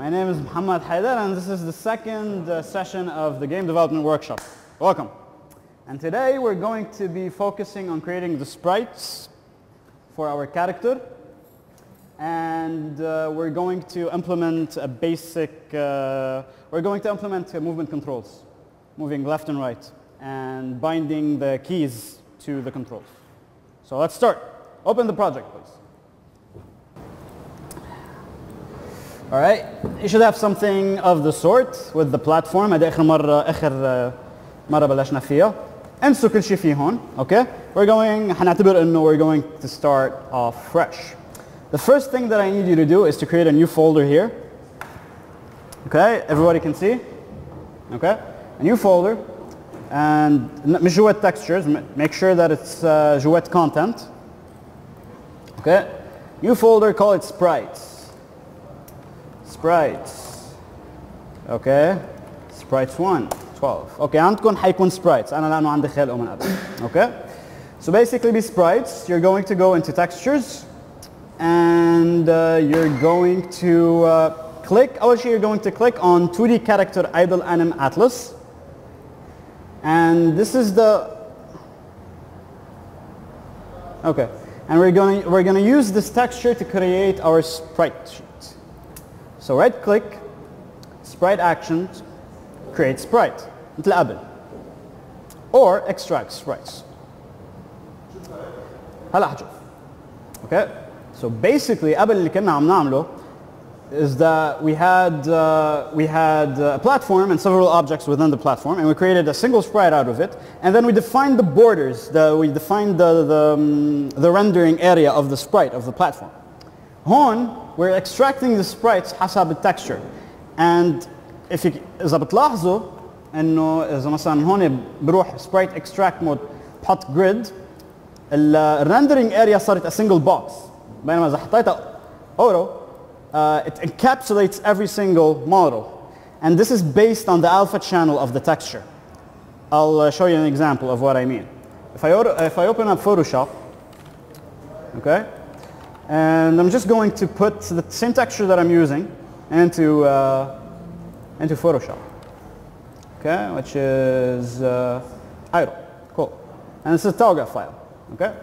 My name is Muhammad Haidar and this is the second uh, session of the Game Development Workshop. Welcome. And today we're going to be focusing on creating the sprites for our character and uh, we're going to implement a basic, uh, we're going to implement uh, movement controls, moving left and right and binding the keys to the controls. So let's start. Open the project please. All right, you should have something of the sort with the platform. هذه آخر مرة آخر مرة بلشنا فيها. انسوا كل شيء فيه هون، okay? We're going هنعتبر إنه we're going to start off fresh. The first thing that I need you to do is to create a new folder here. Okay, everybody can see? Okay, a new folder. And مش جوات textures, make sure that it's uh, جوات content. Okay, new folder, call it sprites. sprites اوكي sprites 1 12 اوكي عندكم حيكون sprites انا لانه عندي خلقه من قبل اوكي so basically be sprites you're going to go into textures and uh, you're going to uh, click اول شيء you're going to click on 2D character idle anim atlas and this is the okay and we're going we're going to use this texture to create our sprite sheet so right click, sprite actions, create sprite مثل قبل. Or extract sprites. هلا حشوف. Okay? So basically قبل اللي كنا عم نعمله is that we had uh, we had a platform and several objects within the platform and we created a single sprite out of it and then we defined the borders the, we defined the, the, um, the rendering area of the sprite of the platform هون we're extracting the sprites حسب التكستشر and if you, اذا بتلاحظوا انه اذا مثلا هون بروح sprite extract mode بحط grid الرندرنج اريا صارت a single box بينما اذا حطيتها auto uh, it encapsulates every single model and this is based on the alpha channel of the texture I'll uh, show you an example of what I mean if I, if I open up Photoshop okay And I'm just going to put the same texture that I'm using into, uh, into Photoshop. Okay, which is uh, idle. Cool. And this is a Targa file. Okay.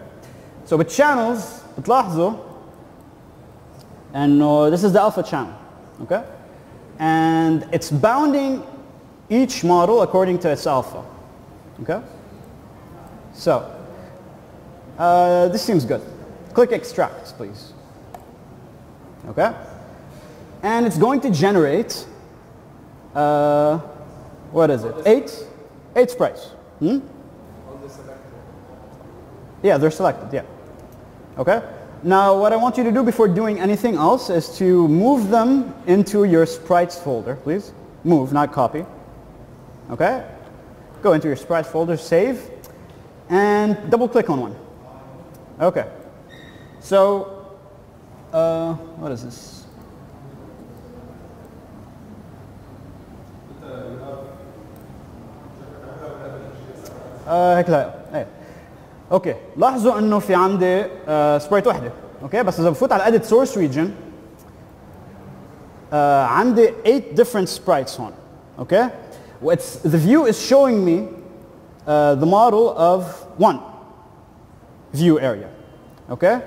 So with channels, بتلاحظوا and uh, this is the alpha channel. Okay. And it's bounding each model according to its alpha. Okay. So uh, this seems good. Click extract, please. Okay? And it's going to generate, uh, what is it? Eight? Eight sprites. Hmm? Yeah, they're selected, yeah. Okay? Now, what I want you to do before doing anything else is to move them into your sprites folder, please. Move, not copy. Okay? Go into your sprites folder, save, and double click on one. Okay. So, uh, what is this? هيك لا ايه اوكي لاحظوا انه في عندي uh, سبرايت وحده اوكي بس اذا بفوت على edit source region uh, عندي 8 different sprites هون اوكي What's, the view is showing me uh, the model of one view area اوكي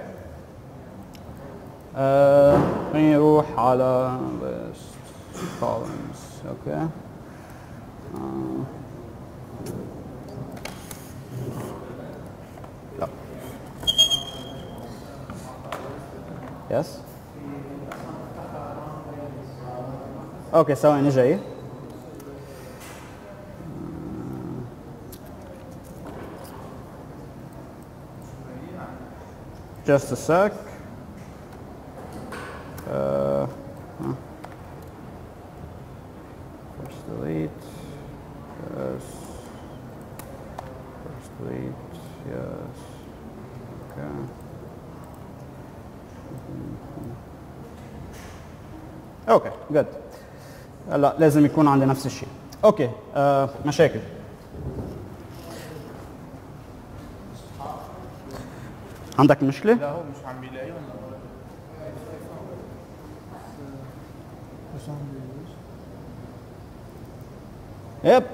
خليني نروح على columns اوكي لا يس اوكي ثواني جاي just a sec. Uh. First delete. Yes. First delete. Yes. Okay. جود لا لازم يكون عندي نفس الشيء أوكي آه مشاكل عندك مشكلة لا هو مش عم بيلاقيه Yep.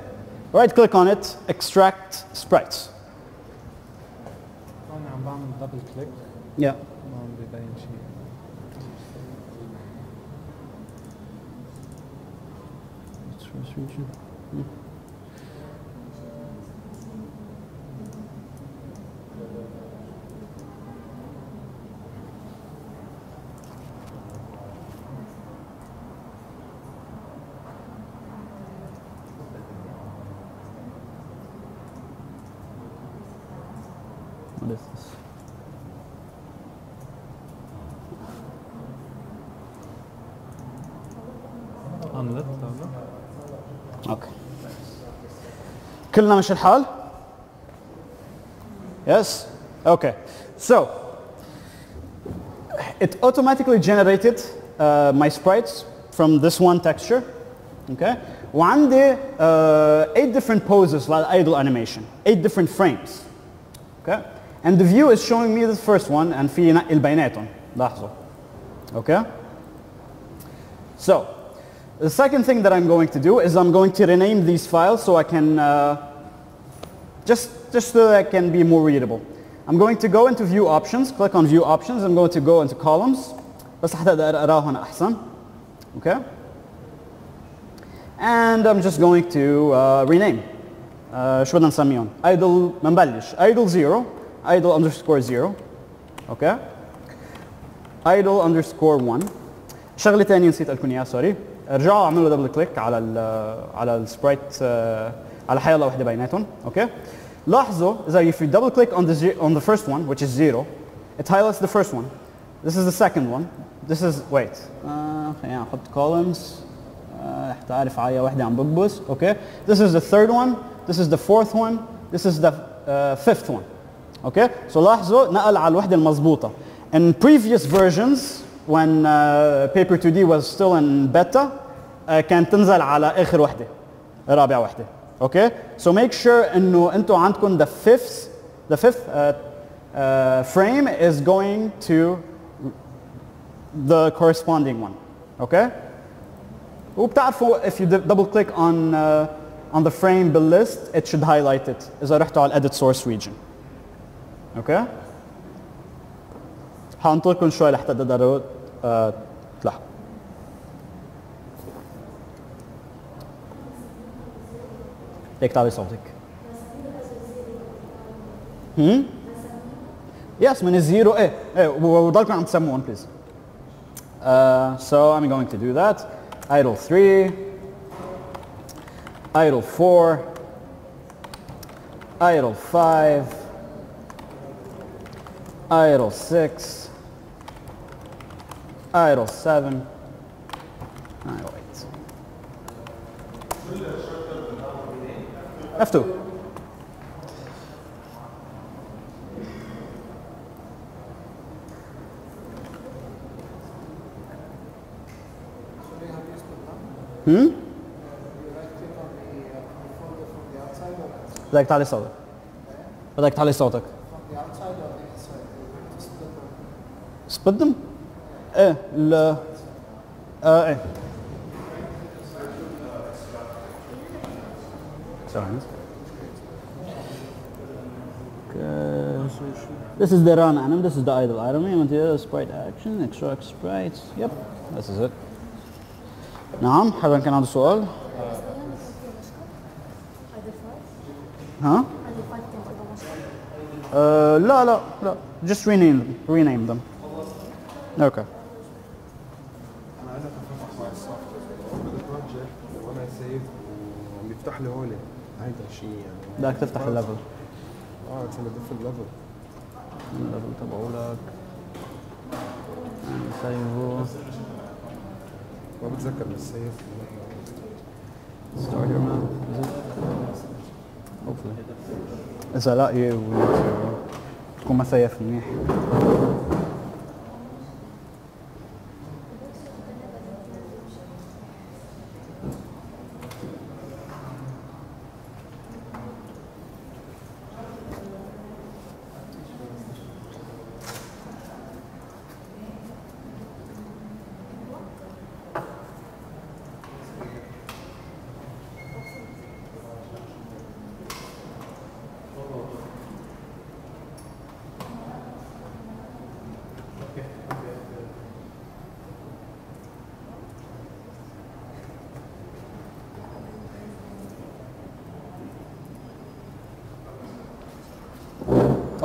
Right click on it, extract sprites. انا عم بعمل دبل كليك Yeah. ما عم ببين شيء What كلنا مش الحال؟ Yes? Okay. So, it automatically generated uh, my sprites from this one texture. Okay? وعندي uh, eight different poses idle animation, eight different frames. Okay? And the view is showing me the first one and في ينقي البيناتهم. لاحظوا. Okay? So, the second thing that I'm going to do is I'm going to rename these files so I can, uh, just, just so that I can be more readable. I'm going to go into view options, click on view options, I'm going to go into columns, بس حتى أقدر أراه هنا أحسن. Okay? And I'm just going to uh, rename. Uh, شو بدنا نسميهم؟ idle منبلش idle 0, idle underscore 0. Okay? idle underscore 1. شغله ثانيه نسيت اقول لكم اياها سوري ارجعوا اعملوا دبل كليك على ال على السبرايت آه، على حيالله وحده بيناتهم أوكي لاحظوا اذا if you double click on the on the first one which is zero it highlights the first one this is the second one this is wait آه، خلينا نحط columns آه، حتى اعرف عايه وحده عم بكبس أوكي this is the third one this is the fourth one this is the uh, fifth one okay so لاحظوا نقل على الوحده المضبوطه in previous versions when uh, paper 2d was still in beta uh, كانت تنزل على اخر وحده رابع وحده okay so make sure انه انتم عندكم the fifth the fifth uh, uh, frame is going to the corresponding one okay وبتعرفوا if you d- double click on uh, on the frame بالlist it should highlight it اذا رحتوا على edit source region okay حانطركم شوي لحتى تقدروا هيك تعالي صوتك هم؟ يس من الزيرو ايه ايه وضلكم عم تسمون بليز Uh, so I'm going to do that. Idle 3, idle 4, idle 5, idle 6, idle 7, idle F2. Hmm? بدك تعلي صوتك بدك تعلي صوتك إيه Sorry. Okay. This is the run item, this is the idle item, material sprite action, extract sprites. Yep, this is it. نعم حدا كان عنده سؤال؟ ها؟ Uh, لا لا لا just rename them rename them okay انا عايز اتفق مع السوفت البروجكت وانا سيف وعم يفتح لي هون هيدا شيء يعني. بدك تفتح الليفل. آه اتس في الليفل. الليفل تبعولك سيفو ما بتذكر بالسيف إذا لا يو تكون مسيف منيح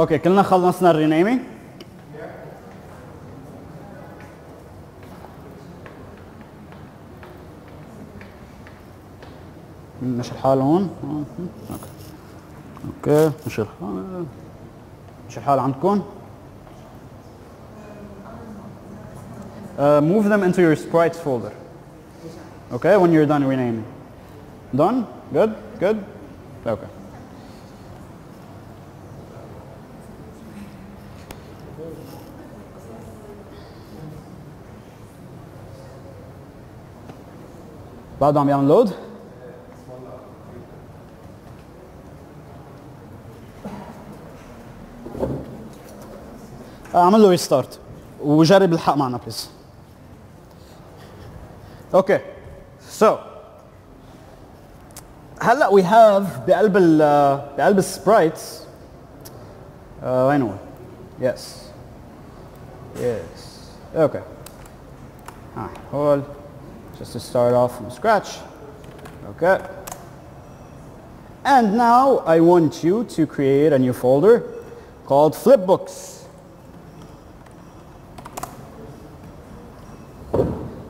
أوكي كلنا خلصنا الرينيمينج مش الحال هون أوكي أوكي مش الحال مش الحال عندكم Uh, move them into your sprites folder. Okay, when you're done renaming. Done? Good? Good? Okay. بعده عم يعمل لود اعمل له ريستارت وجرب الحق معنا بليز أوكي سو هلأ وي هاف بقلب ال بقلب السبرايتس وين هو؟ يس يس أوكي ها هول just to start off from scratch. Okay. And now I want you to create a new folder called flipbooks.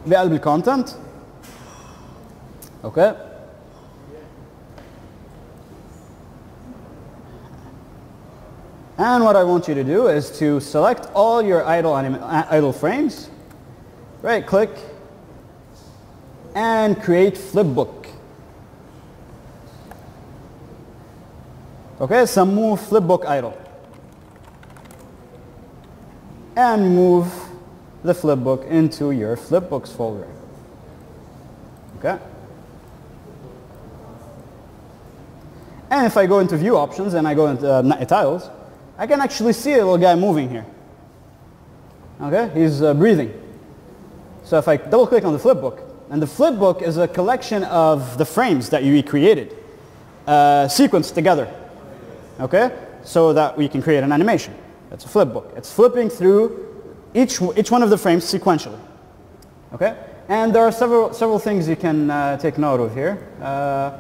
Available content. Okay. And what I want you to do is to select all your idle, uh, idle frames, right click, and create flipbook. Okay, so move flipbook idle. And move the flipbook into your flipbooks folder. Okay? And if I go into view options and I go into uh, tiles, I can actually see a little guy moving here. Okay, he's uh, breathing. So if I double click on the flipbook, and the flipbook is a collection of the frames that you created, uh, sequenced together. Okay, so that we can create an animation. That's a flipbook. It's flipping through each, each one of the frames sequentially. Okay? And there are several, several things you can uh, take note of here. Uh,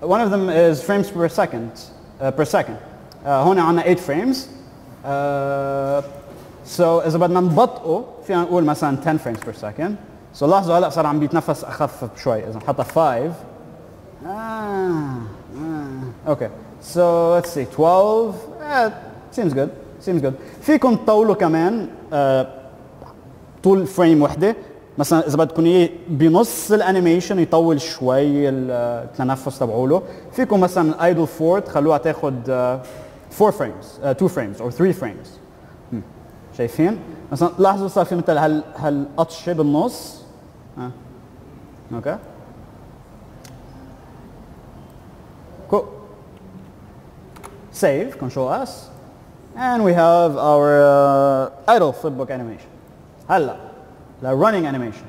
one of them is frames per second. Uh, per second. Uh, هون عندنا 8 frames. Uh, so إذا بدنا نبطئه فينا نقول مثلا 10 frames per second. So لاحظوا هلأ صار عم بيتنفس أخف شوي إذا نحطها 5 Ah, ah, okay. So let's see, 12. Eh, seems good. Seems good. فيكم تطولوا كمان آه، طول فريم وحدة مثلا إذا بدكم إياه بنص الانيميشن يطول شوي ال- التنفس تبعوله فيكم مثلا ايدل فور تخلوها تاخذ 4 فريمز 2 فريمز أو 3 فريمز شايفين مثلا لاحظوا صار في مثل هال هالقطشة بالنص ها اوكي Cool. Save, Control S, and we have our uh, idle flipbook animation. هلا the running animation.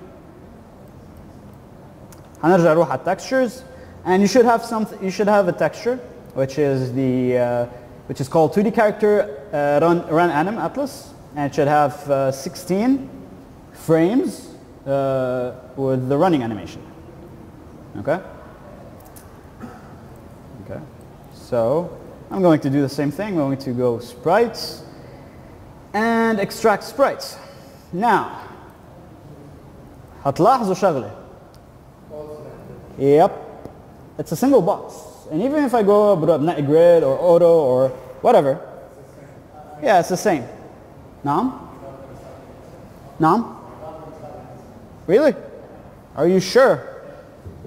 هنرجع نروح على textures and you should have some you should have a texture which is the uh, which is called 2D character uh, run run anim atlas and it should have uh, 16 frames uh, with the running animation. Okay? Okay. So I'm going to do the same thing. We're going to go sprites and extract sprites. Now, هتلاحظوا شغلة. Yep. It's a single box. And even if I go بنقي grid or auto or whatever, yeah, it's the same. نعم؟ نعم؟ Really? Are you sure?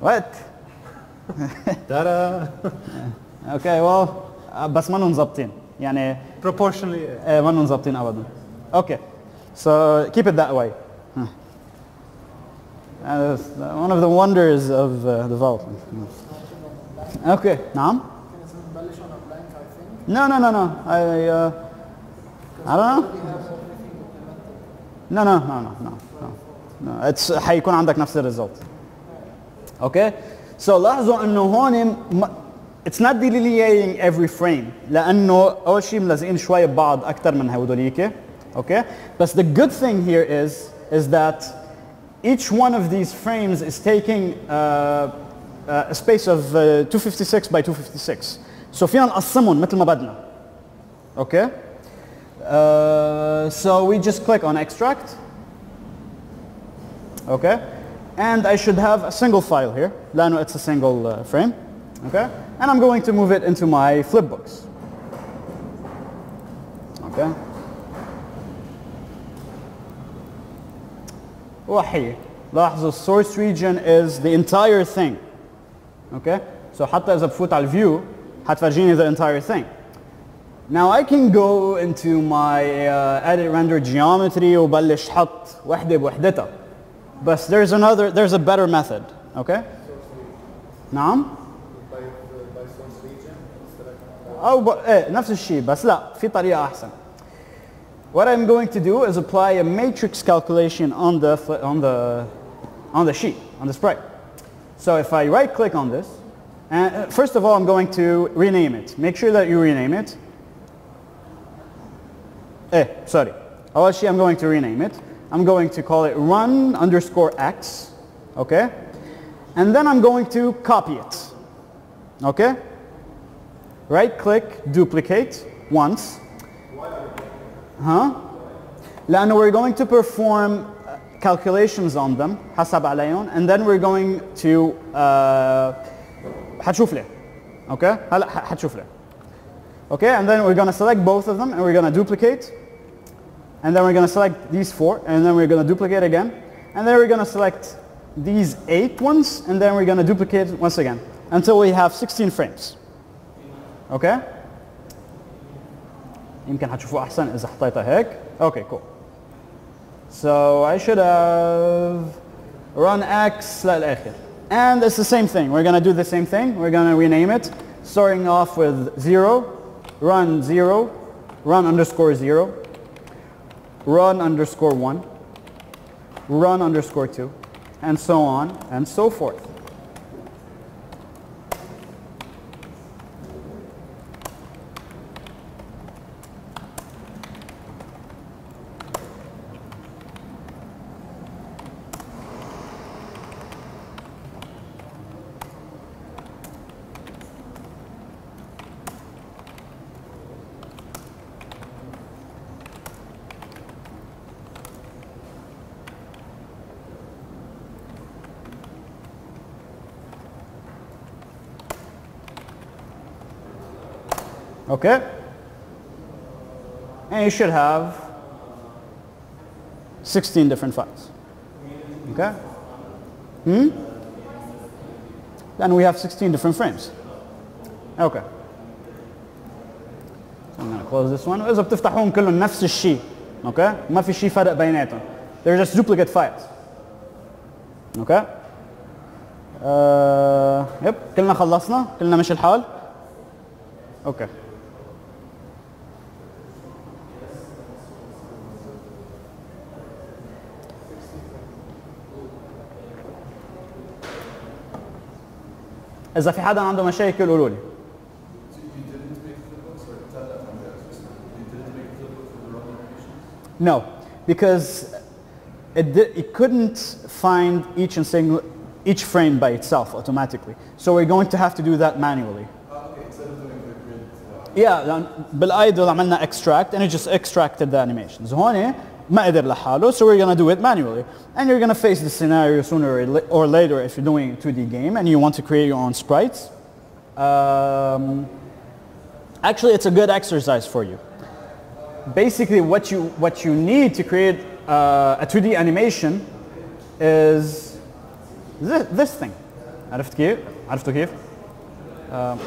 What? Ta-da! Okay, well, uh, بس ما ظابطين يعني Proportionally, uh, ما ظابطين ابدا. Okay, so keep it that way. Huh. Uh, that's one of the wonders of uh, development. Okay, نعم. No, no, no, no. I, uh, I don't know. No, no, no, no, no, no. no. It's حيكون عندك نفس الريزلت. Okay? So لاحظوا انه هون م- it's not delineating every frame لانه اول شيء ملزقين شوي ببعض اكثر من هودوليك. Okay? بس the good thing here is is that each one of these frames is taking uh, uh, a space of uh, 256 by 256 so فينا نقسمهم مثل ما بدنا okay uh, so we just click on extract okay and I should have a single file here لأنه it's a single uh, frame okay and I'm going to move it into my flipbooks okay وحي لاحظوا source region is the entire thing okay so حتى إذا بفوت على الفيو حتفرجيني the entire thing now I can go into my uh, edit render geometry وبلش حط وحدة بوحدتها بس there's another there's a better method okay نعم او ب... ايه نفس الشيء بس لا في طريقة احسن What I'm going to do is apply a matrix calculation on the fl- on the on the sheet on the sprite. So if I right click on this, and uh, first of all I'm going to rename it. Make sure that you rename it. Eh, sorry. أول شيء I'm going to rename it. I'm going to call it run underscore x, okay? And then I'm going to copy it, okay? Right click, duplicate once. Huh? لأنه we're going to perform uh, calculations on them حسب عليهم and then we're going to uh, حتشوف ليه okay هلا ح- حتشوف ليه okay and then we're going to select both of them and we're going to duplicate and then we're going to select these four and then we're going to duplicate again and then we're going to select these eight ones and then we're going to duplicate once again until we have 16 frames okay يمكن حتشوفوه احسن اذا حطيتها هيك okay cool so I should have run x للاخر and it's the same thing. We're going to do the same thing. We're going to rename it. Starting off with 0 run 0 run underscore 0 run underscore 1 run underscore 2 and so on and so forth Okay? And you should have 16 different files. Okay? Hmm? Then we have 16 different frames. Okay. So I'm going to close this one. وإذا بتفتحون كلهم نفس الشيء. Okay? ما في شيء فرق بيناتهم. They're just duplicate files. Okay? آه يب كلنا خلصنا كلنا مش الحال اوكي اذا في حدا عنده مشاكل قولوا لي No, because it, di- it couldn't find each and single, each frame by itself automatically. So we're going to have to do that manually. Yeah, بالايدل عملنا extract and it just extracted the animations. هون ما قدر لحاله so we're going to do it manually. And you're going to face the scenario sooner or la- or later if you're doing a 2D game and you want to create your own sprites. Um, actually, it's a good exercise for you. Basically, what you, what you need to create uh, a 2D animation is this, this thing. عرفت كيف؟ عرفتوا كيف؟ Um,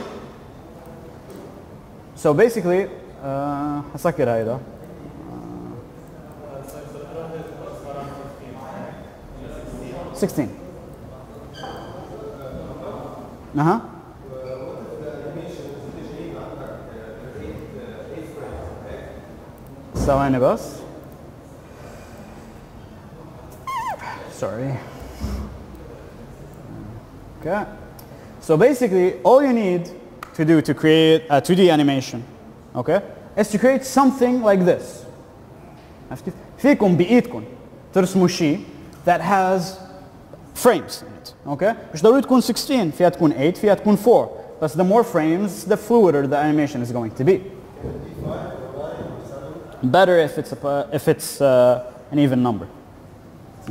so basically, uh, حسكر هيدا. 16. Uh-huh. ثواني بس. Sorry. Okay. So basically, all you need to do to create a 2D animation, okay, is to create something like this. عرفت كيف؟ فيكم بإيدكم ترسموا شيء that has frames in it. Okay? مش ضروري تكون 16 فيها تكون 8 فيها تكون 4 بس the more frames the fluider the animation is going to be. Better if it's a, if it's uh, an even number.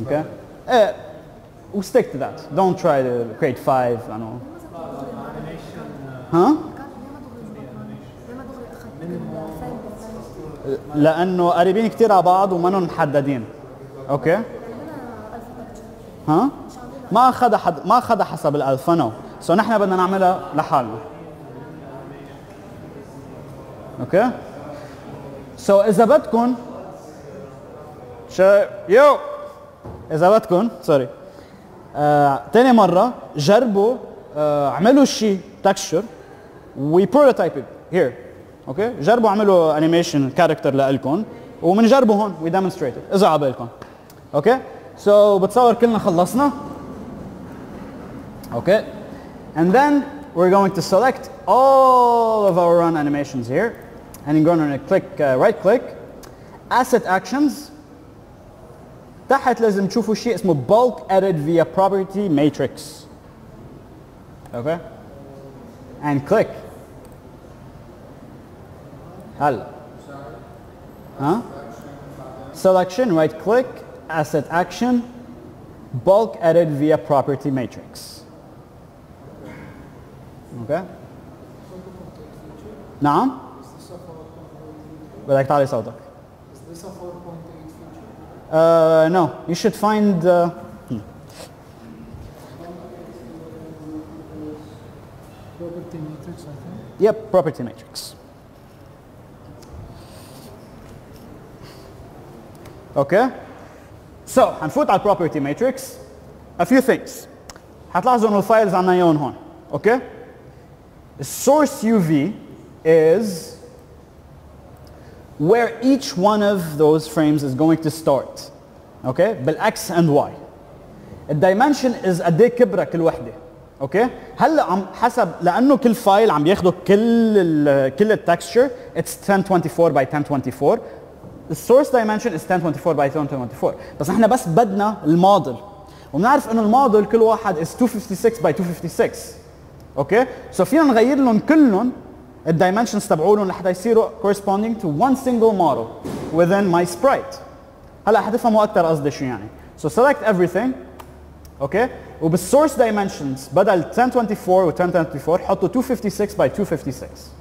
Okay? Uh, we'll stick to that. Don't try to create five. I know. Huh? لانه قريبين كثير على بعض وما محددين اوكي ها ما اخذها حد ما اخذها حسب الالفا سو نحن بدنا نعملها لحالنا أوكي؟ سو إذا بدكم يو! إذا بدكم سوري آه، تاني مرة جربوا آه، اعملوا شيء تكستشر وي بروتوتايب هير أوكي؟ جربوا اعملوا انيميشن كاركتر لإلكم وبنجربه هون وي ديمونستريت إذا عبالكم أوكي؟ سو بتصور كلنا خلصنا. اوكي and then we're going to select all of our run animations here and you're going to click uh, right click asset actions تحت لازم تشوفوا شيء اسمه bulk edit via property matrix okay and click هلا ها selection right click asset action bulk edit via property matrix okay نعم بدك تعلي صوتك Is this a 4.8 feature? Uh, no, you should find. Uh, hmm. Property matrix, I think. Yep, property matrix. Okay. So هنفوت على property matrix. A few things. هتلاحظوا انه الفايلز عندنا اياهم هون. Okay. The source UV is where each one of those frames is going to start. Okay. بالX and Y. الدايمنشن از قد ايه كبره كل وحده اوكي هلا عم حسب لانه كل فايل عم ياخذوا كل ال كل التكستشر اتس 1024 باي 1024 السورس دايمنشن از 1024 باي 1024 بس نحن بس بدنا الموديل وبنعرف انه الموديل كل واحد از 256 باي 256 أوكي سو فينا نغير لهم كلهم الدايمنشنز تبعولهم لحتى يصيروا corresponding to one single model within my sprite. هلا حتفهموا أكثر قصدي شو يعني. So select everything أوكي وبالسورس دايمنشنز بدل 1024 و 1024 حطوا 256 by 256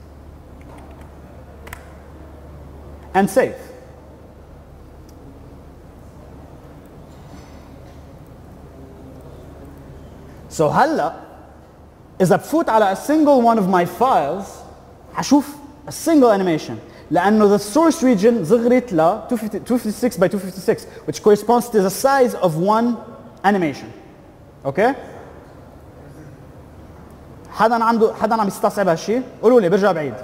and save. So هلا اذا بفوت على a single one of my files حشوف a single animation لانه the source region صغرت ل 256 by 256 which corresponds to the size of one animation اوكي حدا عنده حدا عم يستصعب هالشيء قولوا لي برجع بعيد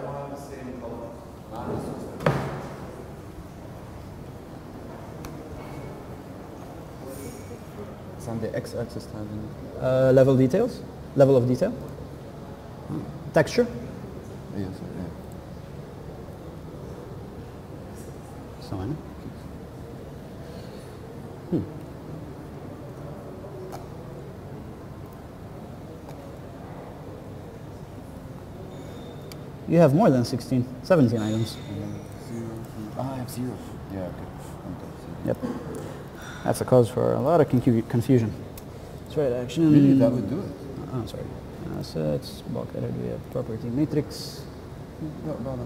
It's on the x-axis timing. uh, level details level of detail texture? Yes, sir, yeah. Hmm. You have more than 16, 17 items. I have zero. Yeah, okay. Yep. That's a cause for a lot of confusion. That's right, action. Really, hmm. that would do it. Oh, sorry assets, bulk edit via property matrix. No, no, no.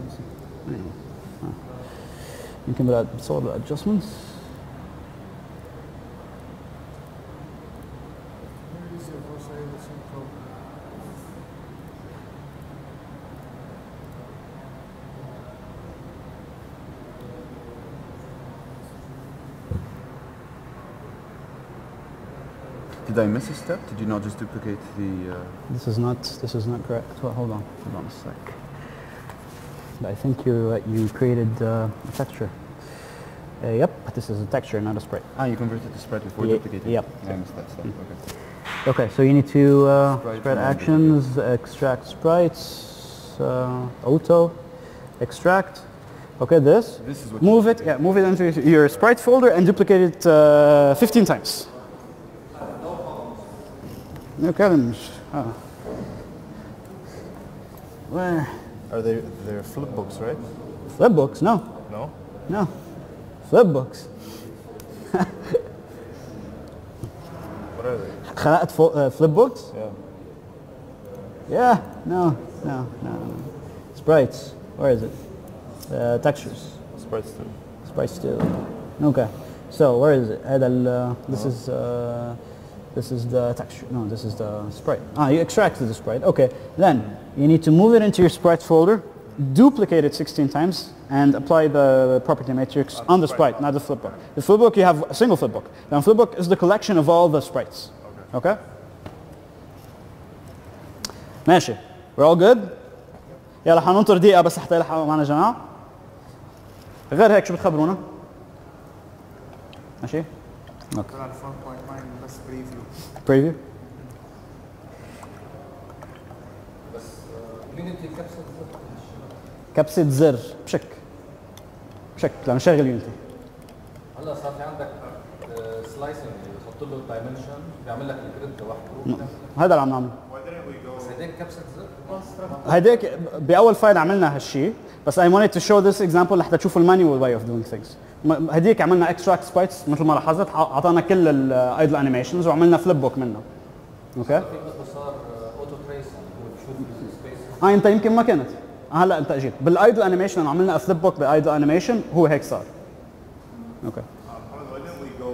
Anyway, you can do that, sort of adjustments. Did I miss a step? Did you not just duplicate the? Uh, This is not, this is not correct. Well, hold on, hold on a sec. I think you, uh, you created uh, a texture. Uh, yep, this is a texture, not a sprite. ah, you converted the sprite before Ye- duplicating. yep. I missed that step. Okay. Okay, so you need to uh, Sprite spread actions, extract sprites, uh, auto, extract. Okay, this. This is what. Move it, yeah, move it into your sprite folder and duplicate it uh, 15 times. No columns. Oh. Uh. Where? Are they they're flip books, right? Flip books? No. No. No. Flip books. what are they? Uh, flip books? Yeah. Yeah. No. No. No. Sprites. Where is it? Uh, textures. Sprites too. Sprites too. Okay. So where is it? Uh, this uh-huh. uh is. this is the texture. No, this is the sprite. Ah, you extracted the sprite. Okay. Then you need to move it into your sprites folder, duplicate it 16 times, and apply the property matrix on the sprite, not the flipbook. The flipbook you have a single flipbook. Then flipbook is the collection of all the sprites. Okay. ماشي. We're all good. يلا حننطر دقيقة بس حتى يلحقوا معنا جماعة. غير هيك شو بتخبرونا؟ ماشي؟ اوكي. طلع 4.9 بس بريفيو بريفيو يونيتي كبسه كبسة زر بشك بشك لما شغل يونيتي هلا صار في عندك سلايسنج بتحط له دايمنشن بيعمل لك الجريد لوحده. هذا اللي عم نعمله. بس كبسه زر هيديك بأول فايل عملنا هالشيء بس I wanted to show this example لحتى تشوفوا المانيوال way of doing things. هديك عملنا extract sprites مثل ما لاحظت. اعطانا كل الايدل انيميشنز وعملنا فليب بوك منه. أوكي آه أنت يمكن ما كنت. هلا أنت أجيت. بالايدل انيميشن عملنا فليب بوك بالايدل انيميشن هو هيك صار. أوكي Why didn't we go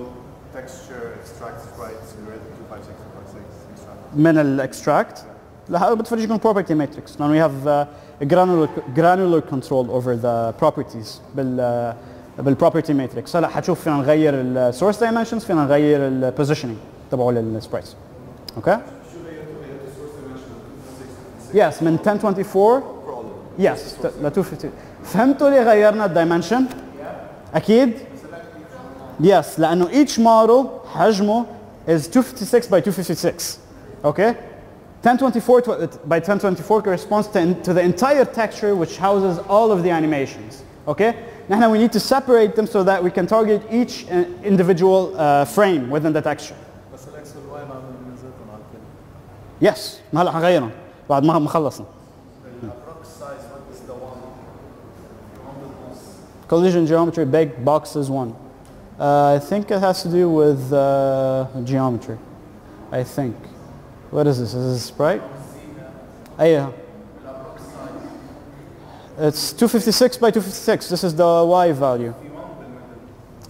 texture, extract sprites, generate 256, 256, extract? من الاكستراكت لا بتفرجيكم property matrix. لأنه we have uh, granular granular control over the properties. بال uh, بالبروبرتي ماتريكس هلا حتشوف فينا نغير السورس دايمنشنز فينا نغير البوزيشننج تبعه للسبريس أوكي يس من 1024 يس ل 250 فهمتوا ليه غيرنا الدايمنشن؟ أكيد؟ يس لأنه ايتش مارو حجمه is 256 by 256 okay 1024 by 1024 corresponds to, to texture which houses all of the animations. Okay نحن we need to separate them so that we can target each uh, individual uh, frame within the texture. بس الاكس والواي ما عم نزلتهم على الكل Yes, ما هلا حغيرهم بعد ما ما خلصنا. Collision geometry, big boxes one. Uh, I think it has to do with uh, geometry. I think. What is this? Is this a sprite? Oh, yeah. It's 256 by 256. This is the y value.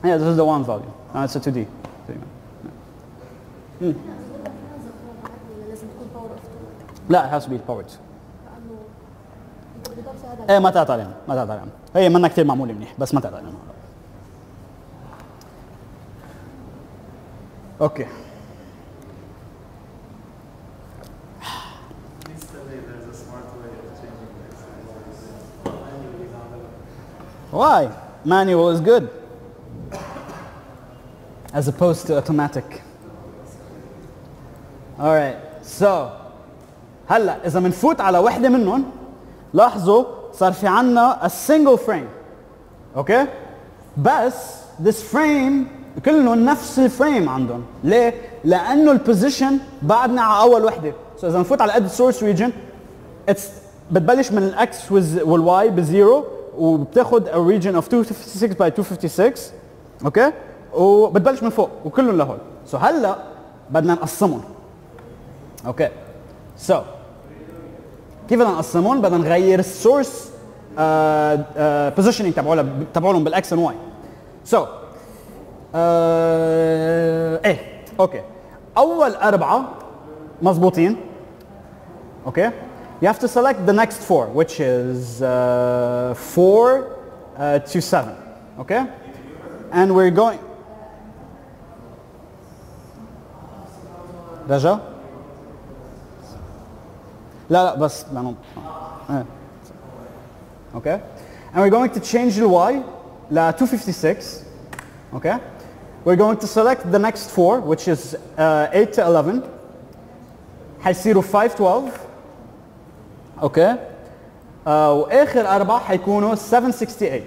Yeah, this is the one value. No, it's a 2D. ولا لازم تكون باور اوف 2 لا it has to be powered. لانه البيضات هذا ايه ما تعطى عليهم ما تعطى عليهم هي منا كثير معموله منيح بس ما تعطى عليهم اوكي Why? Manual is good. As opposed to automatic. Alright, so هلا إذا بنفوت على وحدة منهم لاحظوا صار في عنا a single frame. أوكي؟ بس this frame كلهم نفس الفريم عندهم، ليه؟ لأنه البوزيشن بعدنا على أول وحدة. So إذا نفوت على edit source region it's بتبلش من الأكس والواي بزيرو وبتاخد a region of 256 by 256 أوكي؟ وبتبلش من فوق وكلهم لهول. سو so هلأ بدنا نقسمهم. أوكي؟ سو so. كيف بدنا نقسمهم؟ بدنا نغير السورس بوزيشننج تبعولها تبعولهم بالإكس اند واي سو إيه أوكي. أول أربعة مضبوطين Okay? You have to select the next four, which is uh, four uh, to seven. Okay? And we're going. رجا؟ لا لا بس لأنه آه. Okay? And we're going to change the y ل 256. Okay? We're going to select the next four, which is uh, 8 to 11. حيصيروا 512 أوكي؟ آه وآخر أربعة حيكونوا 768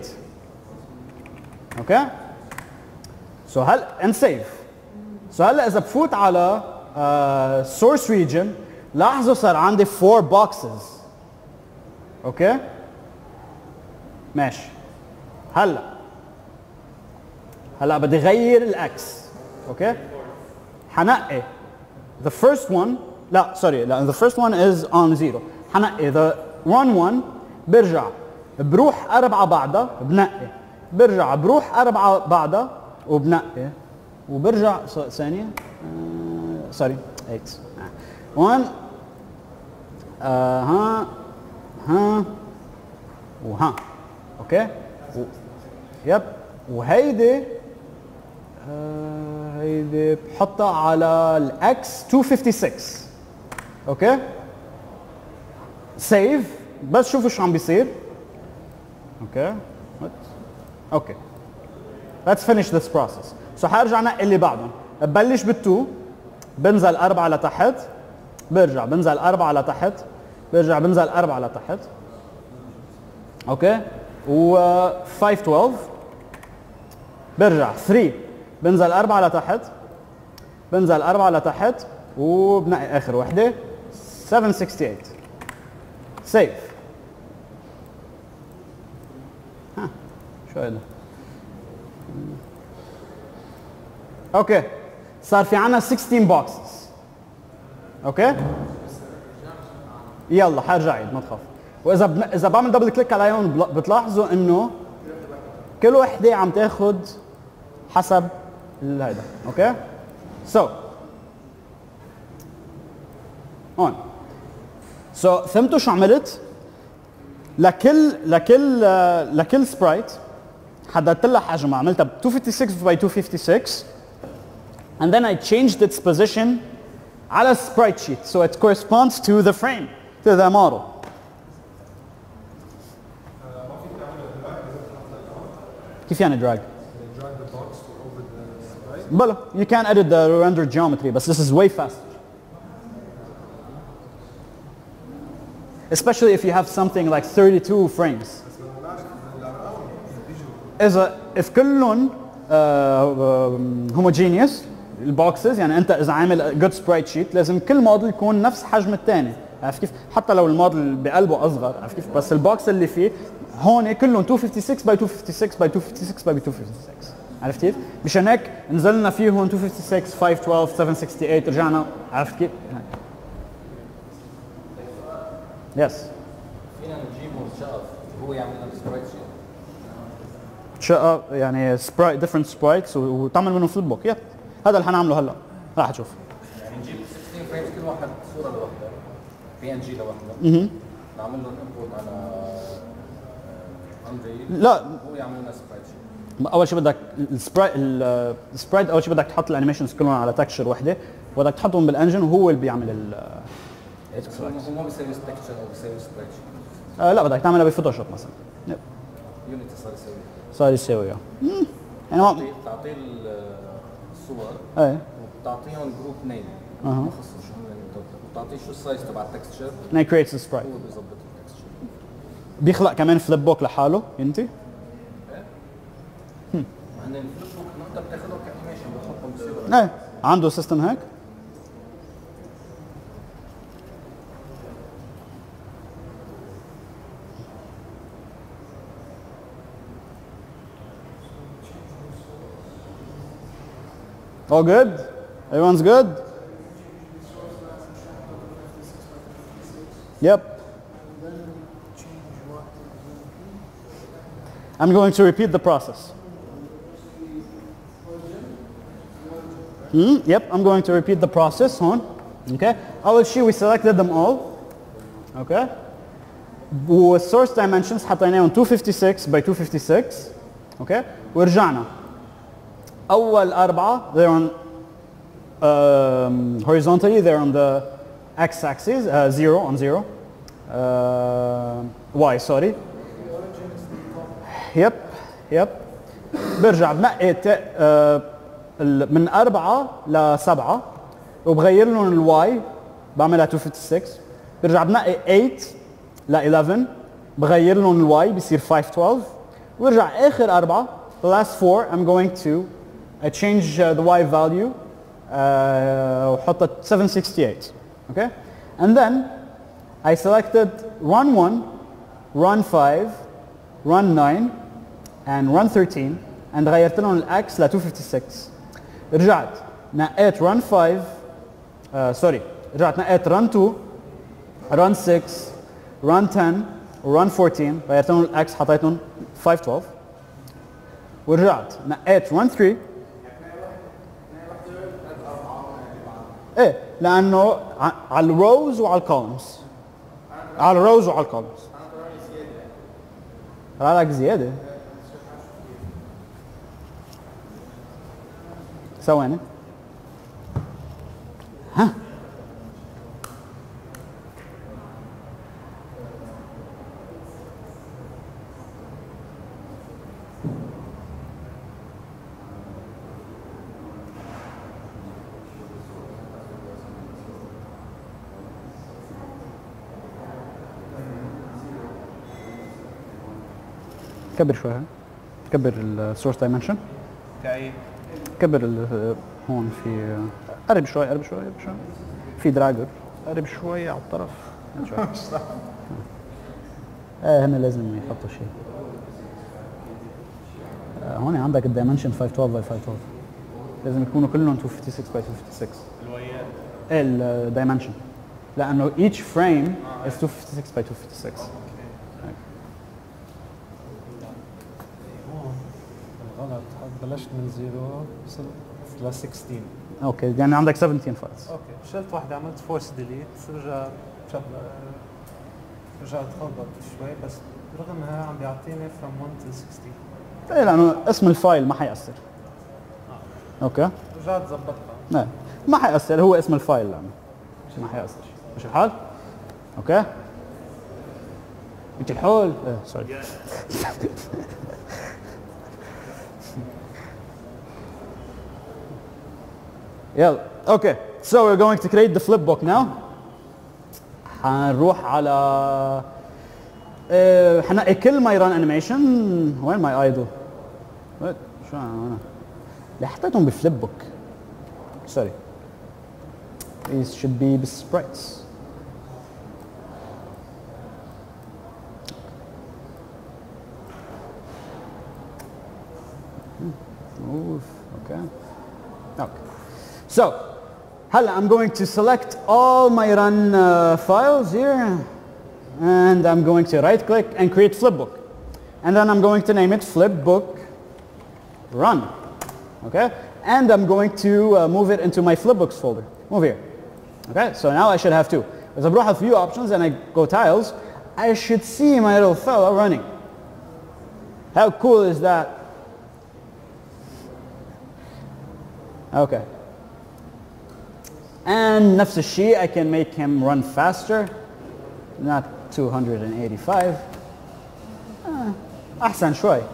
أوكي؟ سو هل ان سيف سو هلا إذا بفوت على سورس ريجن لاحظوا صار عندي 4 بوكسز أوكي؟ ماشي. هلا. هلا بدي غير الاكس أوكي؟ حنقي. The first one لا سوري لا the first one is on zero. حنقي the run one برجع بروح أربعة بعدها بنقي. برجع بروح أربعة بعدها وبنقي. وبرجع ثانية سوري 8 1 آه ها ها وها. أوكي و... يب. وهيدي آه هيدي بحطها على الاكس 256 أوكي سيف بس شوفوا شو عم بيصير. أوكي? أوكي. Let's finish this process. So حارجع نقي اللي بعدهم. ببلش بالتو. بنزل أربعة لتحت. برجع بنزل أربعة لتحت. برجع بنزل أربعة لتحت. أوكي؟ و 512 برجع 3 بنزل أربعة لتحت. بنزل أربعة لتحت. وبنقي آخر وحدة. 768 سيف ها شو هيدا أوكي صار في عنا 16 بوكسز أوكي يلا حرجع عيد ما تخاف. وإذا بن... إذا بعمل دبل كليك عليهم بتلاحظوا إنه كل وحدة عم تاخذ حسب هيدا. أوكي سو هون. سو فهمتوا شو عملت لكل لكل آه، لكل سبرايت حددت لها حجمها عملتها ب 256 by 256 and then I changed its position على sprite sheet so it corresponds to the frame to the model كيف يعني drag؟ بلا you can edit the rendered geometry but this is way faster Especially if you have something like 32 frames اذا if كلهم هوموجينيوس البوكسز يعني أنت إذا عامل جود سبرايت شيت لازم كل موديل يكون نفس حجم الثاني عرفت كيف؟ حتى لو الموديل بقلبه أصغر عرفت كيف؟ بس البوكس اللي فيه هون كلهم 256 باي 256 باي 256 باي 256 عرفت كيف؟ مشان هيك نزلنا فيهم 256 512 768 رجعنا عرفت كيف؟ يس فينا نجيبه شقف هو يعمل لنا سبرايت شقة يعني سبرايت ديفرنت سبرايتس وتعمل منهم فليب بوك يب هذا اللي حنعمله هلا. راح تشوف يعني نجيب 16 فريمز كل واحد صورة لوحدها بي ان جي لوحدها نعمل لهم امبورت على انريل لا. هو يعمل لنا سبرايت أول شيء بدك السبرايت السبرايت أول شيء بدك تحط الانيميشنز كلهم على تكشر وحدة. وبدك تحطهم بالانجن وهو اللي بيعمل هو ما بيسوي تكتشر أو بيسوي سبرايت شيت آه لا بدك تعملها بفوتوشوب مثلا يب. يونيتي صار يسوي صار يساوي اياه مم. يعني ما تعطيه- تعطيه ال- الصور إيه وبتعطيهم جروب نيم خصه شو هم وبتعطيه شو السايز تبع التكستشر creates the sprite. هو بيظبط التكستشر بيخلق كمان فليب بوك لحاله انت مع ان الفلوس انت بتاخذهم كانيميشن بتحطهم بصيروا إيه عنده سيستم هيك All good? Everyone's good? Yep. I'm going to repeat the process. Hmm, Yep, I'm going to repeat the process on. Okay. أول شيء we selected them all. Okay. والsource dimensions حطيناهم 256 by 256. Okay. ورجعنا. أول أربعة they're on um, horizontally they're on the x-axis uh, zero on zero. Uh, y sorry. يب يب برجع بنقي ت- آه، ال- من أربعة لسبعة وبغير لهم الواي بعملها 256 برجع بنقي 8 ل 11 بغير لهم الواي بصير 512 وارجع آخر أربعة the last four I'm going to uh, change uh, the y value uh, وحطت 768 okay and then I selected run 1 run 5 run 9 and run 13 and غيرت لهم الاكس ل 256 رجعت نقيت run 5 uh, سوري رجعت نقيت run 2 run 6 run 10 run 14 غيرت لهم الاكس حطيتهم 512 ورجعت نقيت run 3 إيه لأنه على الروز وعلى الكولمز على الروز وعلى الكولمز طلع لك زيادة. ثواني ها؟ كبر شوي ها. كبر السورس دايمنشن كأي؟ كبر هون في قرب شوي قرب شوي قرب شوي. في دراجر قرب شوي على الطرف. شوي. إيه هنا لازم يحطوا شيء. آه، هون عندك الدايمنشن 512 باي 512 لازم يكونوا كلهم 256 باي 256 الويات. إيه الدايمنشن لأنه each frame is 256 باي 256 هون غلط بلشت من زيرو وصلت ل 16 أوكي يعني عندك 17 فايلز أوكي شلت واحدة عملت فورس ديليت رجع شب... رجعت خبط شوي بس رغم انها عم بيعطيني from 1 to 16 إيه لأنه اسم الفايل ما حيأثر. أوكي. رجعت ظبطتها لا ما حيأثر هو اسم الفايل لأنه ما حيأثر. مش الحال؟ أوكي. أنت الحول؟ إيه سوري يلا. أوكي سو وي جوينج تو كريت ذا فليب بوك ناو هنروح على هنقي كل ماي ران انيميشن وين ماي ايدول شو أنا؟ ليه حطيتهم بفليب بوك. سوري ذيس شود بي بسبريتس اوف أوكي أوكي so هلا I'm going to select all my run uh, files here and I'm going to right click and create flipbook and then I'm going to name it flipbook run okay and I'm going to uh, move it into my flipbooks folder move here okay so now I should have two if I brought a few options and I go tiles I should see my little fella running how cool is that okay And nafs shi I can make him run faster, not 285. Ah, ahsan shoy,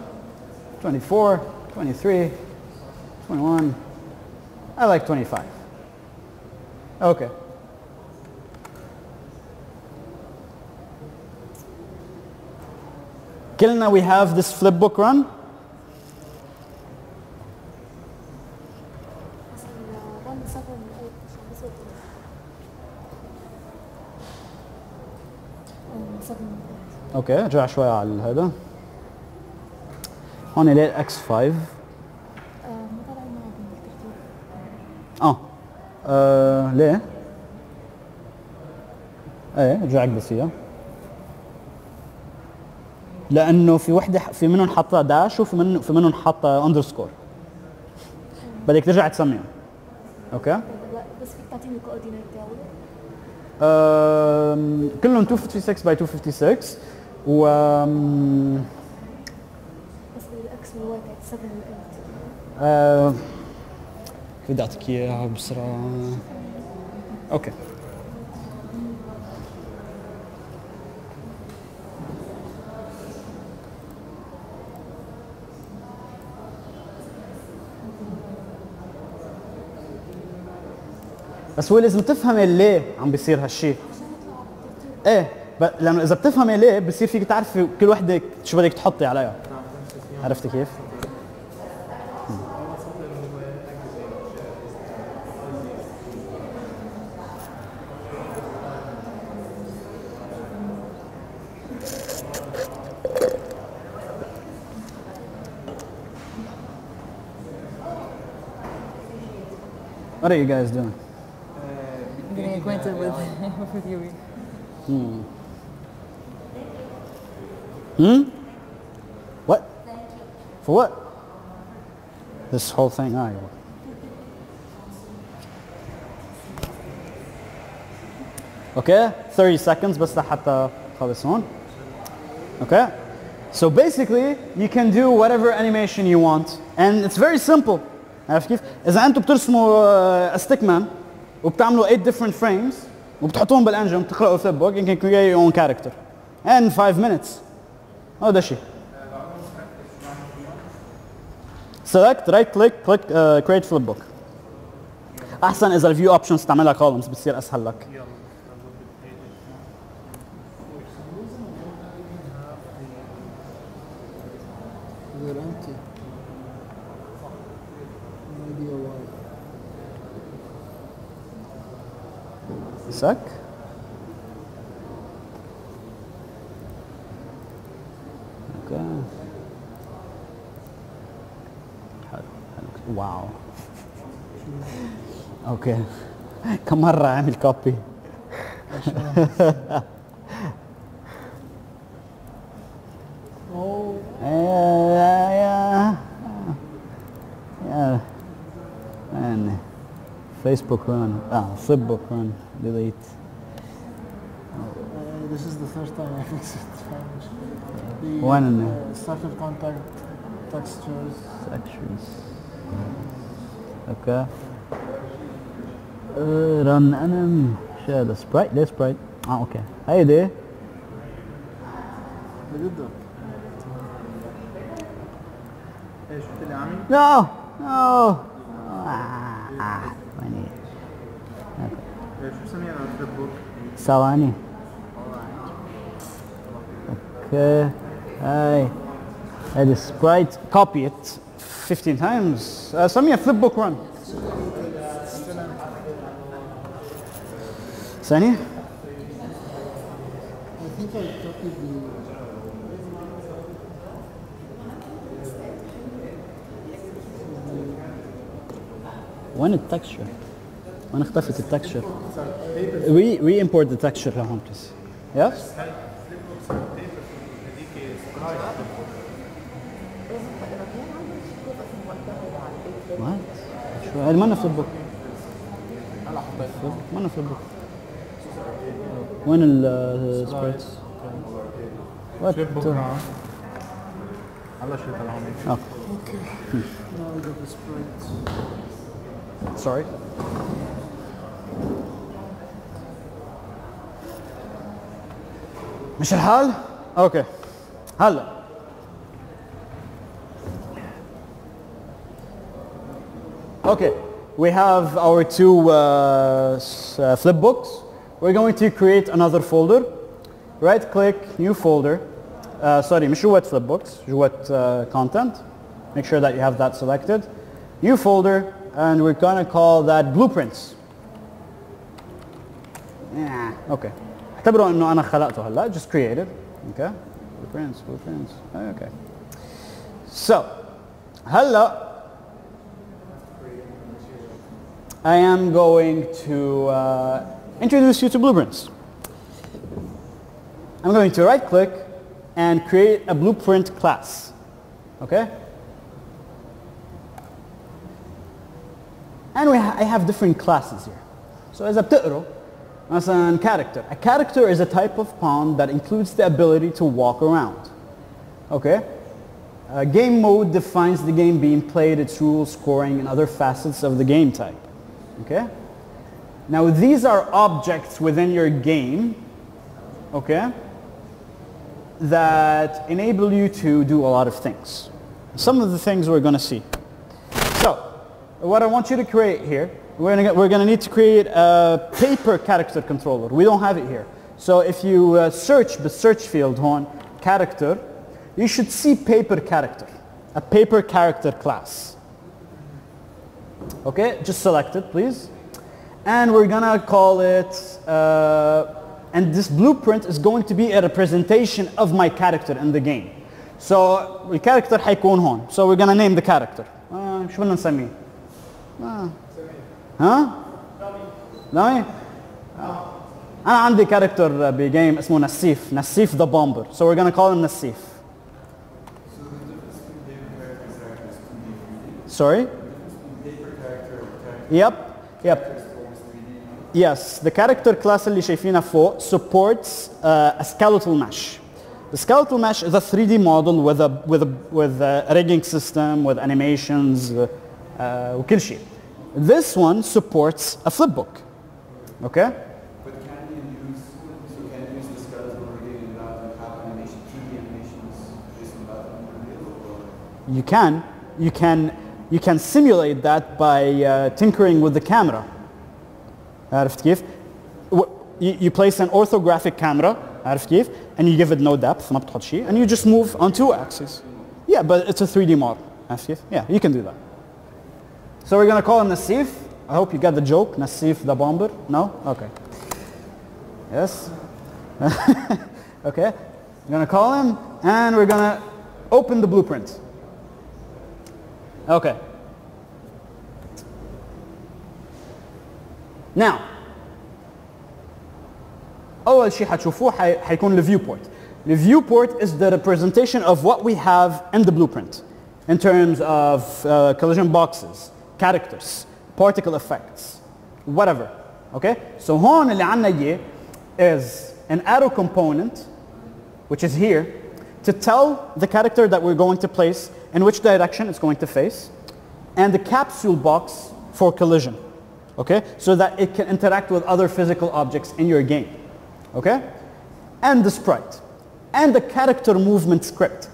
24, 23, 21. I like 25. Okay. Kilna, we have this flip book run. أوكي رجع شوي على هذا هون ليه الاكس 5 آه، ما طلع معي بالترتيب آه آه، ليه؟ إيه رجع اكبس فيها لأنه في وحدة في منهم حاطة داش وفي من في منهم حاطة اندرسكور بدك ترجع تسميهم. أوكي؟ بس فيك تعطيني الكوردينيت تاعي؟ آم، كلهم 256 باي 256 و آم، بس الاكس والواي تاعت 7 و 8 آه، بدي أعطيك إياها بسرعة. أوكي. بس هو لازم تفهمي ليه عم بيصير هالشيء إيه. لأنه إذا بتفهمي ليه بصير فيك تعرفي كل وحدة شو بدك تحطي عليها عرفتي كيف؟ What are you guys doing? Uh, getting acquainted with, with you. Hmm. What? For what? This whole thing. Ah, yeah. Okay, 30 seconds بس لحتى خلص هون. Okay? So basically, you can do whatever animation you want and it's very simple. عارف كيف؟ إذا أنتم بترسموا a stick man وبتعملوا 8 different frames وبتحطوهم بالانجن بتخلقوا flip book you can create your own character. And 5 minutes. هذا شيء سيلكت رايت click كليك uh, create فليب بوك أحسن إذا الفيو اوبشنز تعملها كولمز بتصير أسهل لك. سك اوكي كم مرة عامل كوبي oh يا يا يا man Facebook run ah flipbook run delete uh, this is the third time I fix it the One in uh, starter contact textures sections okay Run, run. Share the sprite. The sprite. Ah, okay. Hey there. No! No! Ah, funny. Okay. Salani. Okay. Hey. Hey, the sprite. Copy it 15 times. Uh, send me a flipbook run. ثانية وين التكشر؟ وين اختفت التكشر؟ We وي import the texture لهون بليز. Yeah? What? شو؟ ما في البوك. ما في البوك. When will uh, the sprites? What? Uh, okay. Hmm. Okay. Now we got the sprites. Sorry? مش الحال؟ Okay. هلا Okay, we have our two uh, uh, flip books We're going to create another folder. Right click, new folder. Uh, sorry, مش جوات flip books, جوات uh, content. Make sure that you have that selected. New folder, and we're gonna call that blueprints. Yeah, okay. اعتبروا انه انا خلقته هلا, just created. Okay. Blueprints, blueprints. Okay. So, هلا I am going to uh, introduce you to blueprints. I'm going to right click and create a blueprint class. Okay? And we ha- I have different classes here. So as a بتقروا مثلا character. A character is a type of pawn that includes the ability to walk around. Okay? Uh, game mode defines the game being played, its rules, scoring, and other facets of the game type. Okay? Now these are objects within your game, okay, that enable you to do a lot of things. Some of the things we're going to see. So, what I want you to create here, we're going we're to need to create a paper character controller. We don't have it here. So if you uh, search the search field on character, you should see paper character, a paper character class. Okay, just select it, please And we're gonna call it, uh, and this blueprint is going to be a representation of my character in the game. So الكاركتر حيكون هون. So we're gonna name the character. Uh, شو بدنا نسميه؟ آه. ها؟ ناوي؟ انا عندي كاركتر بجيم اسمه نسيف نسيف ذا بومبر so we're gonna call him نسيف sorry yep yep yes the character class اللي شايفينها فوق supports uh, a skeletal mesh the skeletal mesh is a 3D model with a with a with a rigging system with animations uh, uh, وكل شيء this one supports a flipbook okay But can you use, so can you use the skeletal rigging and that and have animation, 3D animations based on that in Unreal or? you can you can you can simulate that by uh, tinkering with the camera عرفت كيف و- you, you place an orthographic camera عرفت كيف and you give it no depth ما بتحط شيء and you just move on two axes yeah but it's a 3D model عرفت كيف yeah you can do that so we're gonna call him Nasif I hope you got the joke Nasif the bomber no okay yes okay we're gonna call him and we're gonna open the blueprint Okay. Now, أول شيء حتشوفوه حي- حيكون the viewport. The viewport is the representation of what we have in the blueprint in terms of uh, collision boxes, characters, particle effects, whatever. Okay? So هون اللي عنا إياه is an arrow component which is here to tell the character that we're going to place in which direction it's going to face and the capsule box for collision okay so that it can interact with other physical objects in your game okay and the sprite and the character movement script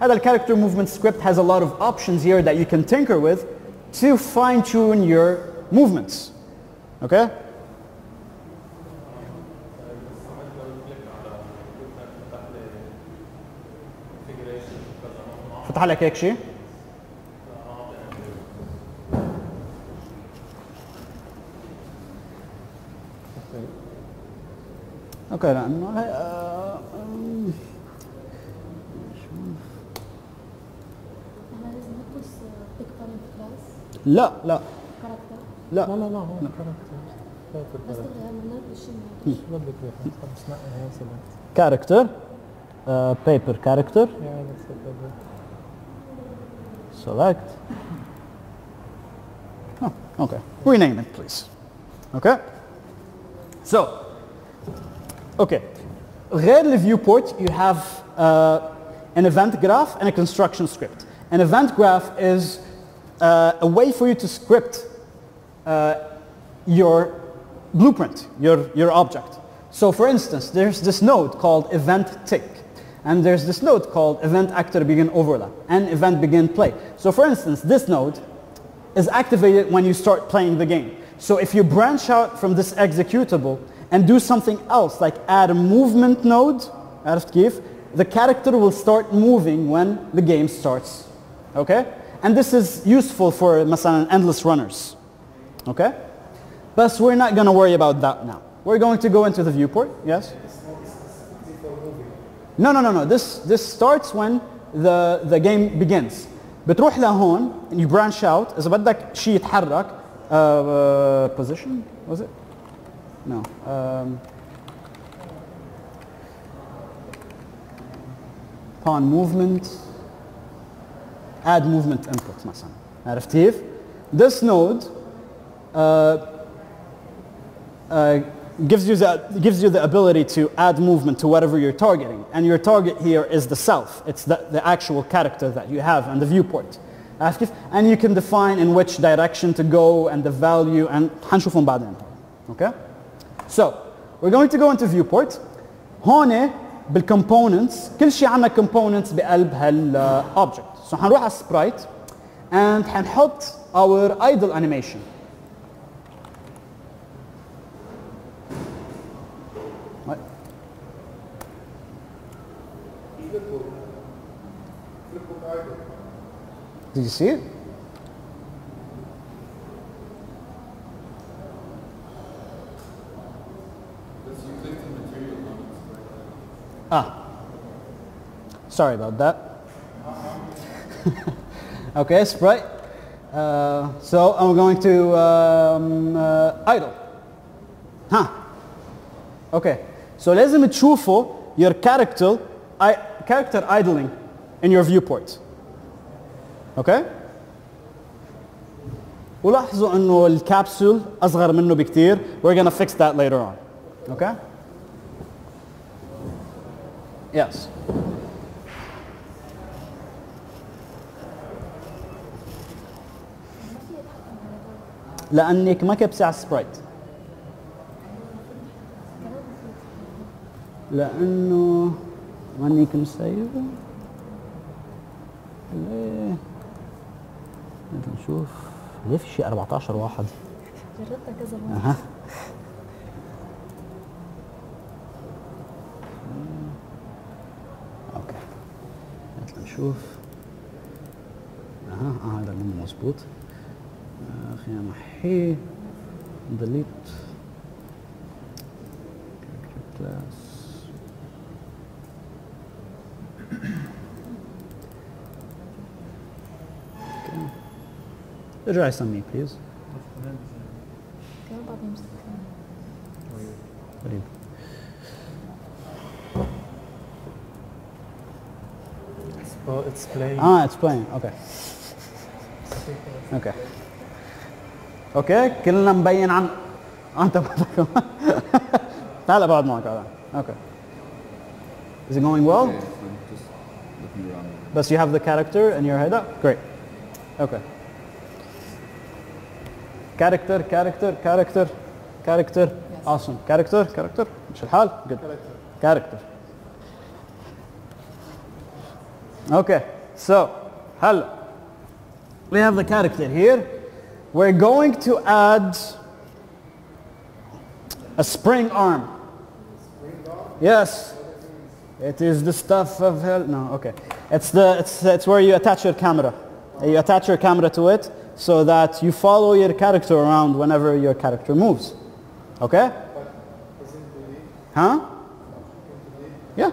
and the character movement script has a lot of options here that you can tinker with to fine tune your movements okay فتح لك هيك شيء أوكي لأنه آه، آه، لا لا. لا. لا لا لا هون كاركتر بيبر كاركتر select. Oh, okay. Rename it please. Okay? So Okay. Rarely viewport, you have uh, an event graph and a construction script. An event graph is uh, a way for you to script uh, your blueprint, your, your object. So for instance, there's this node called event tick. And there's this node called event actor begin overlap and event begin play. So for instance, this node is activated when you start playing the game. So if you branch out from this executable, and do something else, like add a movement node, عرفت كيف? the character will start moving when the game starts. Okay? And this is useful for مثلا endless runners. Okay? But we're not going to worry about that now. We're going to go into the viewport. Yes? No, no, no, no. This, this starts when the, the game begins. بتروح لهون and you branch out. إذا بدك شيء يتحرك uh, uh, position was it? No. Um, pawn movement add movement input مثلا عرفت كيف؟ This node uh, uh, gives you the gives you the ability to add movement to whatever you're targeting, and your target here is the self. It's the, the actual character that you have and the viewport. عرفت كيف؟ And you can define in which direction to go and the value and حنشوفهم بعدين. Okay? So we're going to go into viewport. هون بالcomponents كل شيء عندنا components بقلب هال uh, object. So حنروح على sprite and حنحط our idle animation. What? Did you see it? Ah. Sorry about that. okay, Sprite. Uh, so I'm going to um, uh, idle. ها اوكي so لازم تشوفوا your character I, character idling in your viewport اوكي ولاحظوا انه الكابسول اصغر منه بكتير we're gonna fix that later on okay Yes. لأنك ما كبسي على السبرايت لأنه مانيك مسيبه ليه نشوف. ليه في شيء 14 واحد؟ جربتها كذا مرة. نشوف. أها آه، هذا مو مضبوط آه، خلينا نمحيه ديليت ارجع سميه بليز it's playing. اه اتس playing اوكي اوكي اوكي كلنا مبين عن آه، انت بعدك كمان تعال بقعد معك تعال اوكي Is it going well? Okay, I'm just looking around. But you have the character in your head up? Great. Okay. Character, character, character, character. Awesome. Character, character. مش الحال? Good. Character. Okay, so hello. We have the character here. We're going to add a spring arm. Yes. It is the stuff of hell. No, okay. It's, the, it's, it's where you attach your camera. You attach your camera to it so that you follow your character around whenever your character moves. Okay? Huh? Yeah.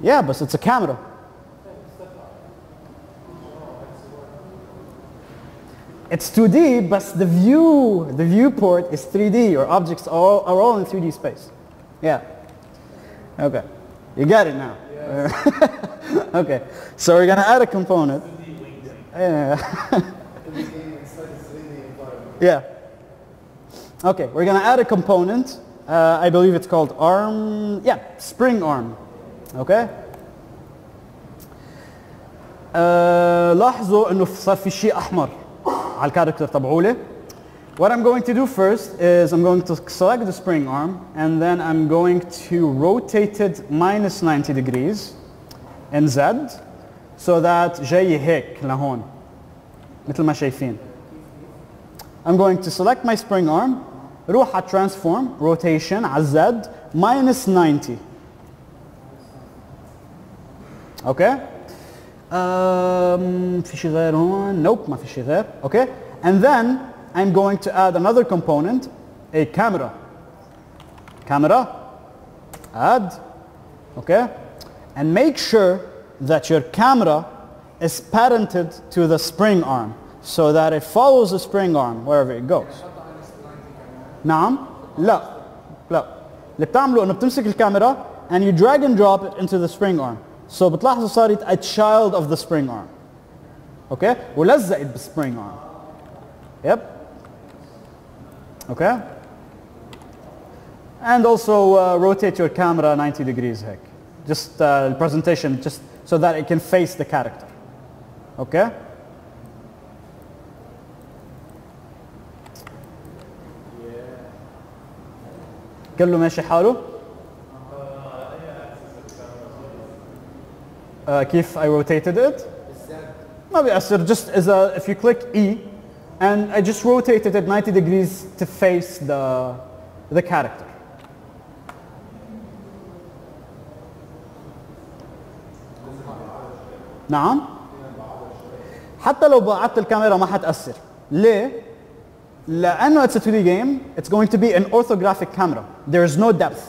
Yeah, but it's a camera. It's 2D, but the view, the viewport is 3D. Your objects are all, are all in 3D space. Yeah. Okay. You got it now. okay. So we're gonna add a component. Yeah. yeah. Okay. We're gonna add a component. Uh, I believe it's called arm. Yeah, spring arm. Okay. آه لاحظوا انه صار في شيء احمر على الكاركتر تبعولي What I'm going to do first is I'm going to select the spring arm and then I'm going to rotate it minus 90 degrees in Z so that جاي هيك لهون مثل ما شايفين I'm going to select my spring arm روح على transform rotation على Z minus 90 اوكي um, في شيء غير هون nope ما في شيء غير اوكي and then I'm going to add another component a camera camera add okay and make sure that your camera is parented to the spring arm so that it follows the spring arm wherever it goes نعم لا لا اللي بتعمله انه بتمسك الكاميرا and you drag and drop it into the spring arm so بتلاحظوا صارت a child of the spring arm اوكي ولزقت بالspring arm yep okay and also uh, rotate your camera 90 degrees هيك just uh, presentation just so that it can face the character okay كله ماشي حاله كيف I rotated it ما بيأثر just as a, if you click E and I just rotated it 90 degrees to face the the character نعم حتى لو بعدت الكاميرا ما حتأثر ليه؟ لأنه it's a 2D game it's going to be an orthographic camera there is no depth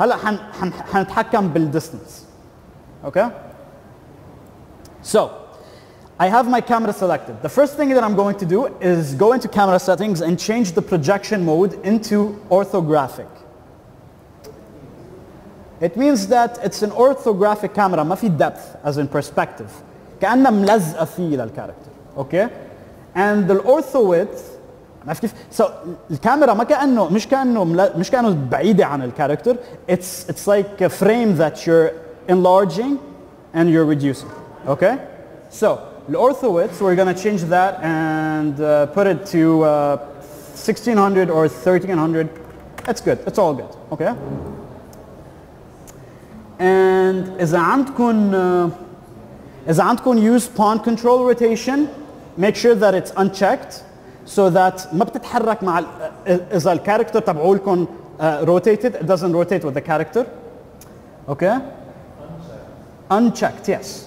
هلا حن, حن, حنتحكم بالديستنس okay so I have my camera selected. The first thing that I'm going to do is go into camera settings and change the projection mode into orthographic. It means that it's an orthographic camera ما في depth as in perspective. كأنها ملزقة فيه للكاركتر. Okay? And the ortho width عرفت كيف؟ So الكاميرا ما كأنه مش كأنه مل- مش كأنه بعيدة عن الكاركتر. It's it's like a frame that you're enlarging and you're reducing. Okay? So, L'ortho width, we're going to change that and uh, put it to uh, 1600 or 1300. That's good. That's all good. Okay? And إذا عندكم is إذا عندكم uh, use pawn control rotation, make sure that it's unchecked so that ما بتتحرك مع as the uh, character تبعولكم uh, rotated, it doesn't rotate with the character. Okay? Unchecked, yes.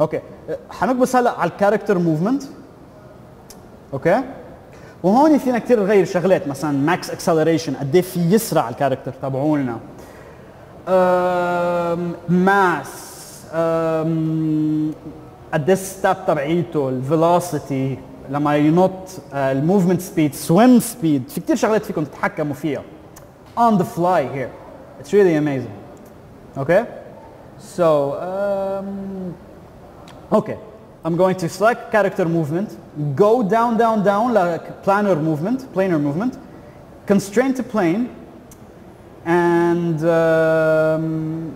أوكي حنقبس هلا على الكاركتر موفمنت أوكي وهون فينا كثير نغير شغلات مثلا ماكس اكسلريشن قد إيه في يسرع الكاركتر تبعولنا. ماس قد إيه ستاب تبعيته الفيلوسيتي لما ينط الموفمنت سبيد سويم سبيد في كثير شغلات فيكم تتحكموا فيها. On the fly here. It's really amazing. Okay. So um, Okay, I'm going to select character movement, go down, down, down like planar movement, planar movement, constraint to plane, and um,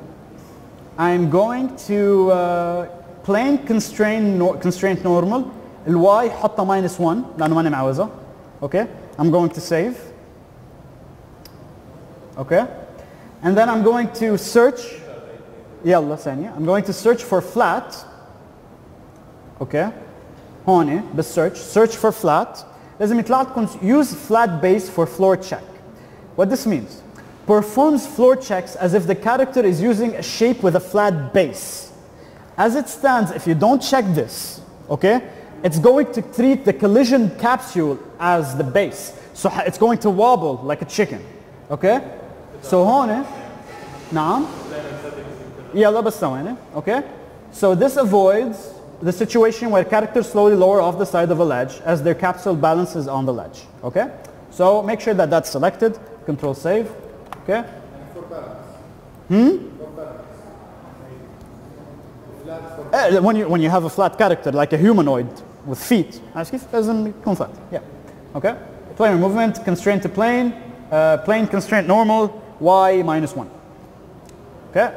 I'm going to uh, plane constraint, nor- constraint normal, الواي حطها minus 1 لأنه ماني معوزة. Okay, I'm going to save. Okay, and then I'm going to search. يلا ثانية. I'm going to search for flat. اوكي هون بالسيرش search for flat لازم يطلع لكم use flat base for floor check what this means performs floor checks as if the character is using a shape with a flat base as it stands if you don't check this okay it's going to treat the collision capsule as the base so h- it's going to wobble like a chicken okay so هون نعم يلا بس ثواني okay so this avoids the situation where characters slowly lower off the side of a ledge as their capsule balances on the ledge. Okay? So make sure that that's selected. Control save. Okay? Hmm? Uh, when, you, when you have a flat character, like a humanoid with feet, ah, doesn't flat Yeah. Okay? Planar movement, constraint to plane, uh, plane constraint normal, y minus 1. Okay?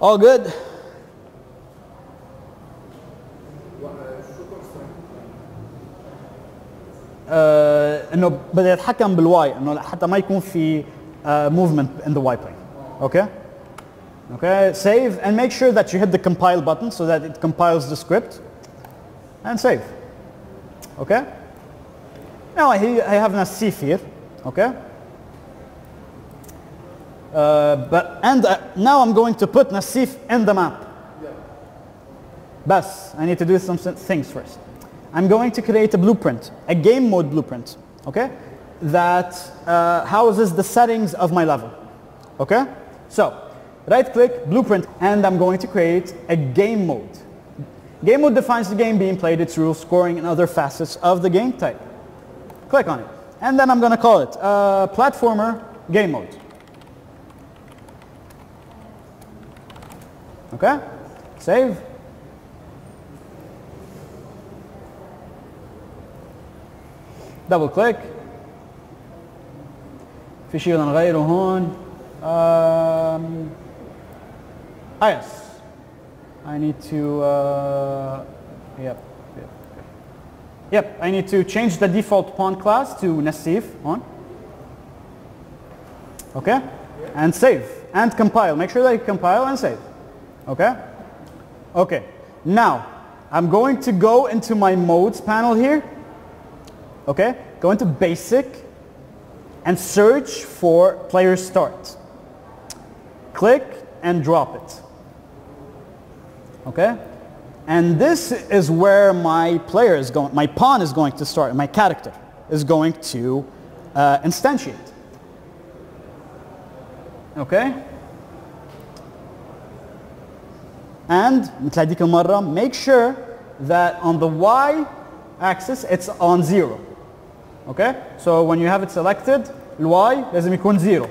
All good. انه بدي اتحكم بالواي انه حتى ما يكون في موفمنت in the y plane okay okay save and make sure that you hit the compile button so that it compiles the script and save okay now I, I have Nassif here okay uh, but and uh, now I'm going to put Nassif in the map Bas, I need to do some s- things first. I'm going to create a blueprint, a game mode blueprint, okay? That uh, houses the settings of my level, okay? So, right click, blueprint, and I'm going to create a game mode. Game mode defines the game being played, its rules, scoring, and other facets of the game type. Click on it. And then I'm going to call it uh, platformer game mode. Okay? Save. دبل كليك في شيء بدنا نغيره هون um, ah yes I need to uh, yep, yep yep I need to change the default pawn class to Nassif on okay and save and compile make sure that you compile and save okay okay now I'm going to go into my modes panel here. Okay, go into basic and search for player start. Click and drop it. Okay? And this is where my player is going, my pawn is going to start, my character is going to uh, instantiate. Okay? And مثل هذيك المرة make sure that on the y axis it's on zero. Okay? So when you have it selected, y لازم يكون zero.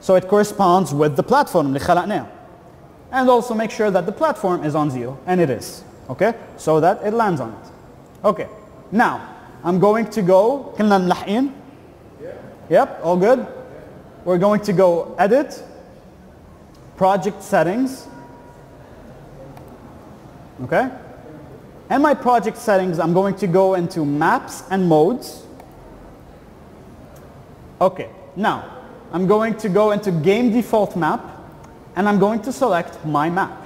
So it corresponds with the platform اللي خلقناه. And also make sure that the platform is on zero, and it is. Okay? So that it lands on it. Okay. Now, I'm going to go, كلنا ملحقين? Yep, all good? We're going to go edit, project settings. Okay? And my project settings, I'm going to go into maps and modes. Okay, now I'm going to go into game default map and I'm going to select my map.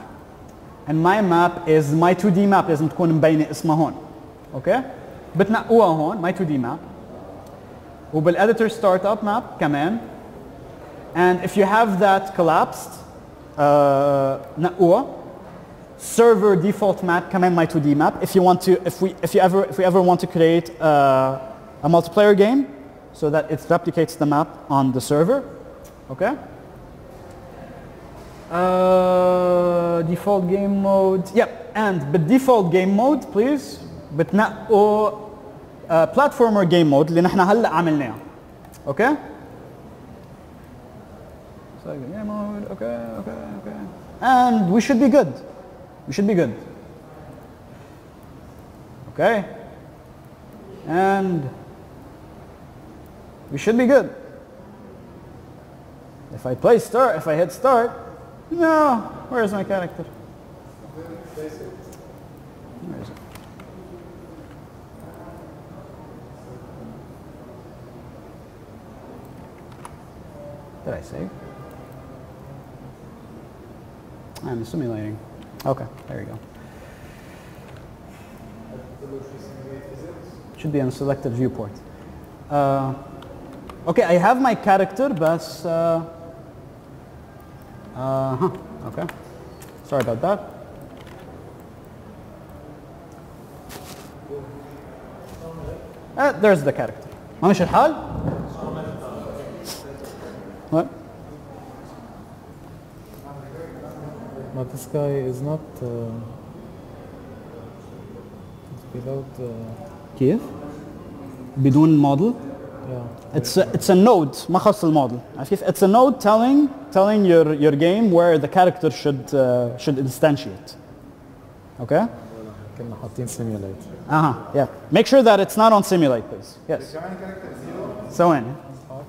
And my map is my 2D map لازم تكون مبينة اسمها هون. Okay? بتنقوها هون my 2D map. وبالeditor startup map كمان. And if you have that collapsed, uh, نقوها. Server default map كمان my 2D map. If you want to, if we, if you ever, if we ever want to create uh, a multiplayer game, so that it replicates the map on the server. Okay? Uh, default game mode. Yep. And the default game mode, please, بتنقوا uh, platformer game mode اللي نحن هلا عملناه. Okay? So game mode. Okay, okay, okay. And we should be good. We should be good. Okay? And we should be good. If I play start, if I hit start, no, where's my character? Where is it? Did I save? I'm simulating. Okay, there you go. Should be on selected viewport. Uh, okay, I have my character, but uh, uh huh, okay. Sorry about that. Uh, there's the character. ما مش الحال؟ But this guy is not uh, it's without uh, كيف؟ بدون موديل؟ yeah It's a, it's a node ما خص الموديل عارف كيف؟ It's a node telling telling your your game where the character should uh, should instantiate. Okay? كنا حاطين simulate Uh-huh, yeah. Make sure that it's not on simulate, please. Yes. ثواني.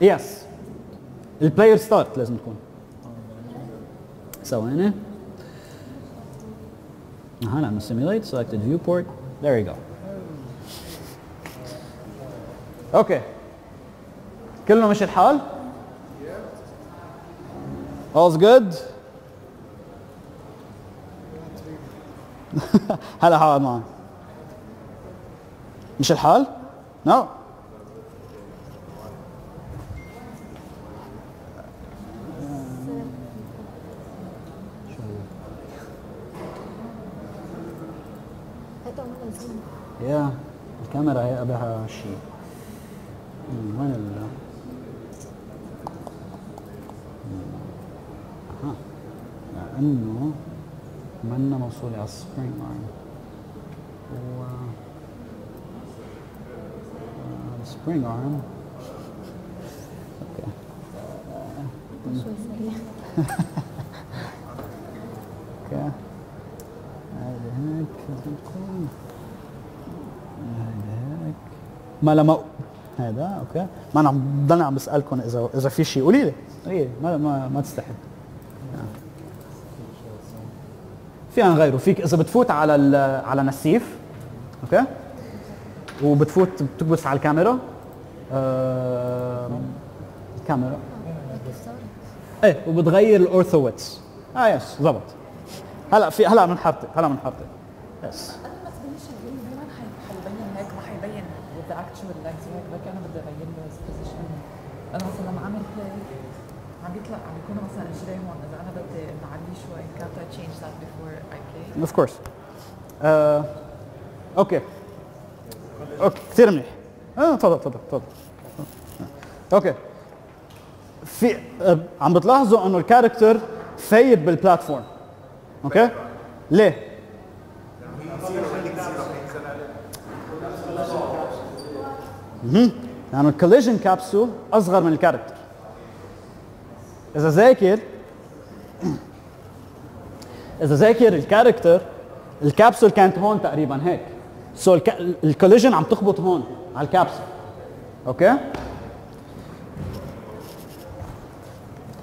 Yes. البلاير ستارت لازم تكون. ثواني. اها نعمل simulate, selected viewport. There you go. Okay. كله مش الحال؟ All's good? هلا حاضر معي. مش الحال؟ No. وعشرين وين ال ها. لأنه منا موصولة على السبرينج لاين و السبرينج ارم أوكي ما لما هذا أوكي. ما أنا عم ضلني عم بسألكم إذا إذا في شيء. قولي لي. قولي لي ما ما ما تستحي. فينا نغيره فيك إذا بتفوت على على نسيف أوكي. وبتفوت بتكبس على الكاميرا. آم، الكاميرا؟ إيه وبتغير الاورثو ويتس آه يس. ضبط هلا في هلا بنحطك هلا بنحطك يس قبل ما تبلش الجيم دايما حي- حيبين هيك ما حيبين with the actual legs وهيك بركي أنا بدي ابين له his position أنا مثلا لما عامل play مثلا هون إذا أنا بدي شوي play? اوف كورس أوكي أوكي كثير منيح. آه تفضل تفضل تفضل. أوكي في آه، عم بتلاحظوا إنه الكاركتر فايت بالبلاتفورم أوكي ليه؟ لأنه الكوليجن كابسول أصغر من الكاركتر إذا ذاكر إذا ذاكر الكاركتر الكابسول كانت هون تقريبا هيك. سو so الكوليجن عم تخبط هون على الكابسول أوكي؟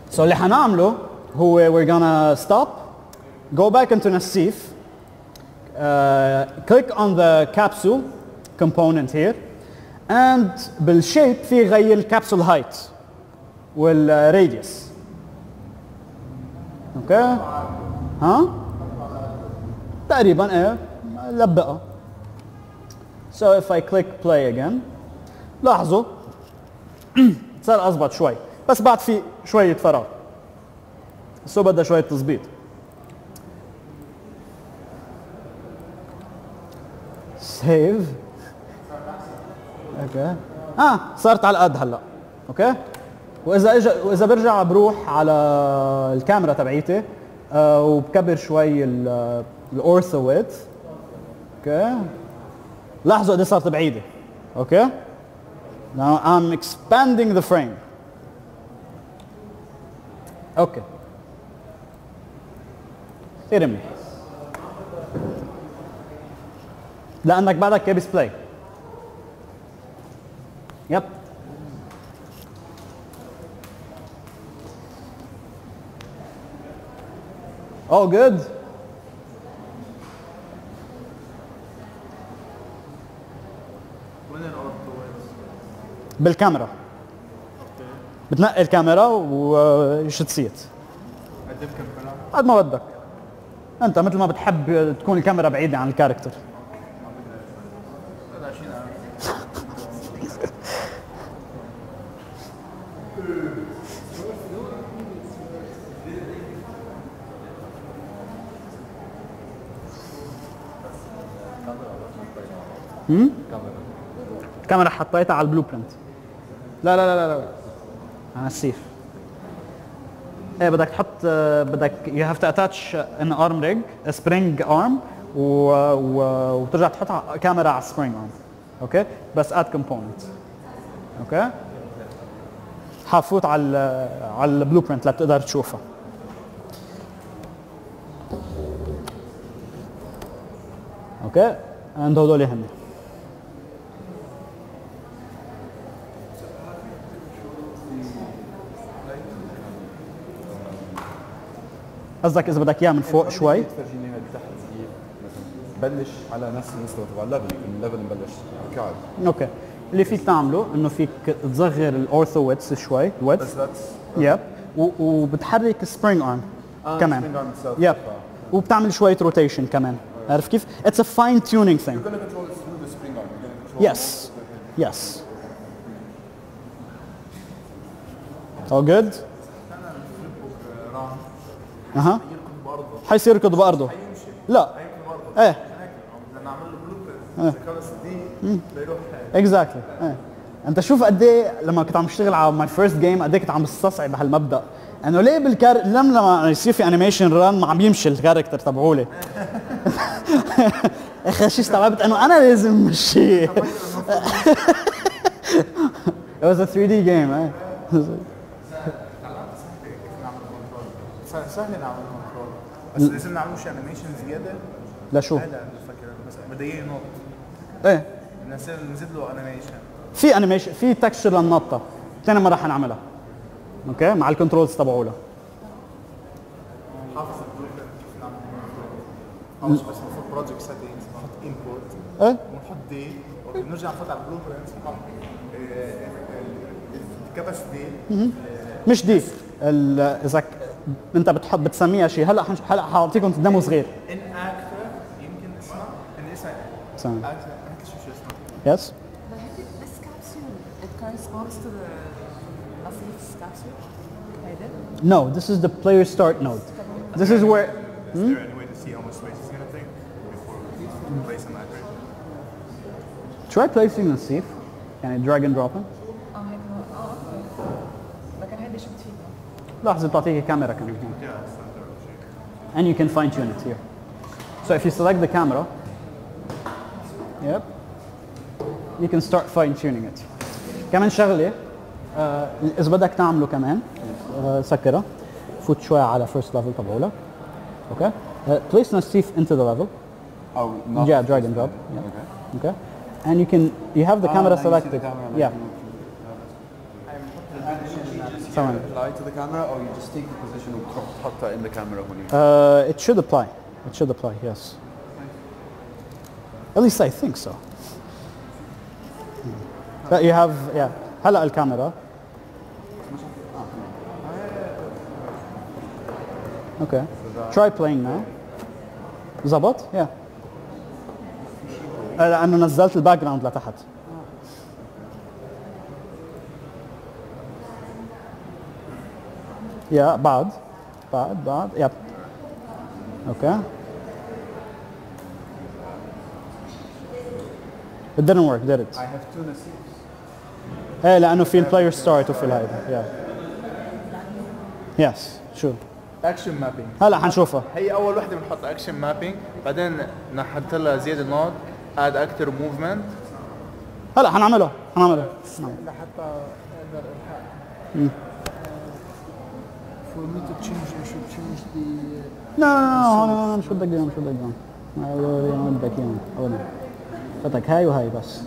سو so اللي حنعمله هو we're gonna stop go back into Nassif uh, click on the capsule component here and بالشيب في غير الكابسول هايت والراديوس أوكي؟ ها؟ تقريبا إيه لبقها so if I click play again لاحظوا صار اضبط شوي بس بعد في شوية فراغ. سو بدها شوية تظبيط. Save. أوكي. آه صارت على القد هلا. أوكي؟ وإذا اجى وإذا برجع بروح على الكاميرا تبعيتي آه وبكبر شوي الاورثو ويدث أوكي؟ لاحظوا قد إيه صارت بعيدة. أوكي؟ Now I'm expanding the frame. أوكي. منيح لأنك بعدك كابس بلاي Oh, good. بالكاميرا. بتنقي الكاميرا وشتسيت قد إيه بكفي قد ما بدك. أنت مثل ما بتحب تكون الكاميرا بعيدة عن الكاركتر كاميرا حطيتها على البلو برنت. لا لا لا لا لا. أنا السيف. إيه بدك تحط بدك يو هاف تو اتاتش ان ارم ريج سبرينج ارم وترجع تحط كاميرا على السبرينج ارم أوكي؟ بس اد كومبوننت أوكي؟ حفوت على على البلو برنت لتقدر تشوفها. أوكي؟ عند هدول يهمني قصدك إذا بدك إياه من فوق شوي؟ تفرجيني هاي تحت بلش على نفس المستوى تبع الليفل الليفل مبلش كعب أوكي. اللي فيك تعمله إنه فيك تصغر الاورثو ويتس شوي بس ويتس ذاتس يب وبتحرك سبرينج ارم آه، كمان. يب وبتعمل شوية روتيشن كمان. عارف كيف؟ اتس ا فاين تيونينج ثينج You're gonna control it through the spring arm. You're gonna control Yes. Yes. All good? أها. حيصير يركض بارضه لا. إيه. بدنا نعمل له بلو برنت بيروح اكزاكتلي إيه. أنت شوف قد إيه لما كنت عم اشتغل على ماي فيرست جيم قد إيه كنت عم بستصعب هالمبدأ. إنه ليه بالكار لما لما يصير في انيميشن ران ما عم يمشي الكاركتر تبعولي. إخي شي استوعبت؟ إنه أنا لازم مشي. It was a 3D game eh? سهل نعمل كنترول بس لازم نعمل نعملوش انيميشن زيادة؟ لا شو؟ أنا فاكر مثلا مضايقني نط إيه. نزيد له انيميشن في انيميشن في تكستشر للنطة. تاني مرة حنعملها. أوكي؟ مع الكنترولز تبعولها حافظ البلوبرنت بس المفروض بروجكت سيتنجز بنحط انبوت إيه؟ ونحط دي وبنرجع نحط على البلوبرنت نحط الكبس دي مش دي إذا انت بتحط بتسميها شيء هلا حنش- هلا حاعطيكم ديمو صغير ان اكتر يمكن اسمها عندي اسمع ثانية. هات هات لي شوف شو اسمه Yes. But this capsule, it corresponds to the Asif's capsule? هيدا? No, this is the player start node. This is where. Is there any way to see how much space it's going to take before we place a map right? Try placing the sieve. Can I drag and drop him? اه هيك هو اه اوكي لكن هيدي شو بتفيدنا؟ لحظة بتعطيك كاميرا كمان هون. Yeah, it's not there. And you can fine tune it here. So if you select the camera, yep, you can start fine tuning it. كمان شغلة آه إذا بدك تعمله كمان آه سكرها فوت شوي على first level تبعولك. Okay. Uh, place Nasif into the level. Oh, not Yeah, drag and drop. Yeah. Okay. Okay. And you can you have the Ah, camera now you see the selected. camera, yeah. ثواني. Apply to the camera or you just take the position and تحطها in the camera when you Uh, it should apply. It should apply, yes. At least I think so. But you have, yeah. هلا الكاميرا. Okay. Try playing now. زبط؟ Yeah. آه، لأنه نزلت الباك جراوند لتحت. Yeah, بعد. بعد بعد. Yep. Okay. It didn't work, did it? I have two nasips. إيه لأنه في البلاير ستارت وفي الهيدا yeah. Yes, sure. اكشن مابينج هلا حنشوفها. هي أول وحدة بنحط اكشن مابينج بعدين نحط لها زيادة نوت اد أكتر موفمنت هلا حنعملها حنعملها. لحتى أقدر الحق. for me to change, I should change the... Uh, no, no, no, hold on, shoot oh, hmm. the uh, gun, shoot the gun. I أبدا. فتك هاي وهاي بس.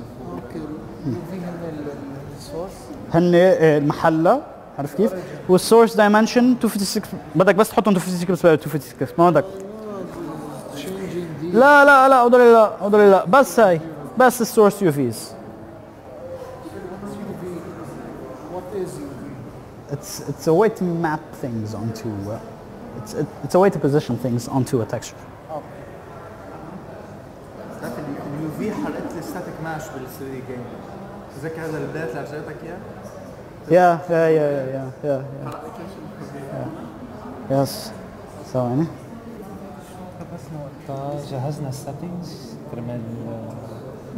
هن آه، المحلة عارف كيف؟ والسورس دايمنشن 256 بدك بس تحطهم 256 256 ما بدك. لا لا لا أقدر لا أقدر لا بس هاي. بس السورس يوفيز It's it's a way to map things onto. Uh, it's it, it's a way to position things onto a texture. اليو في حرقت لي ستاتيك ماش بال 3 دي جيم تذكر هذا البدايه اللي ارجعتك اياه؟ Yeah, yeah, yeah, yeah, yeah, yeah. yeah. Yes. ثواني. جهزنا السيتنجز كرمال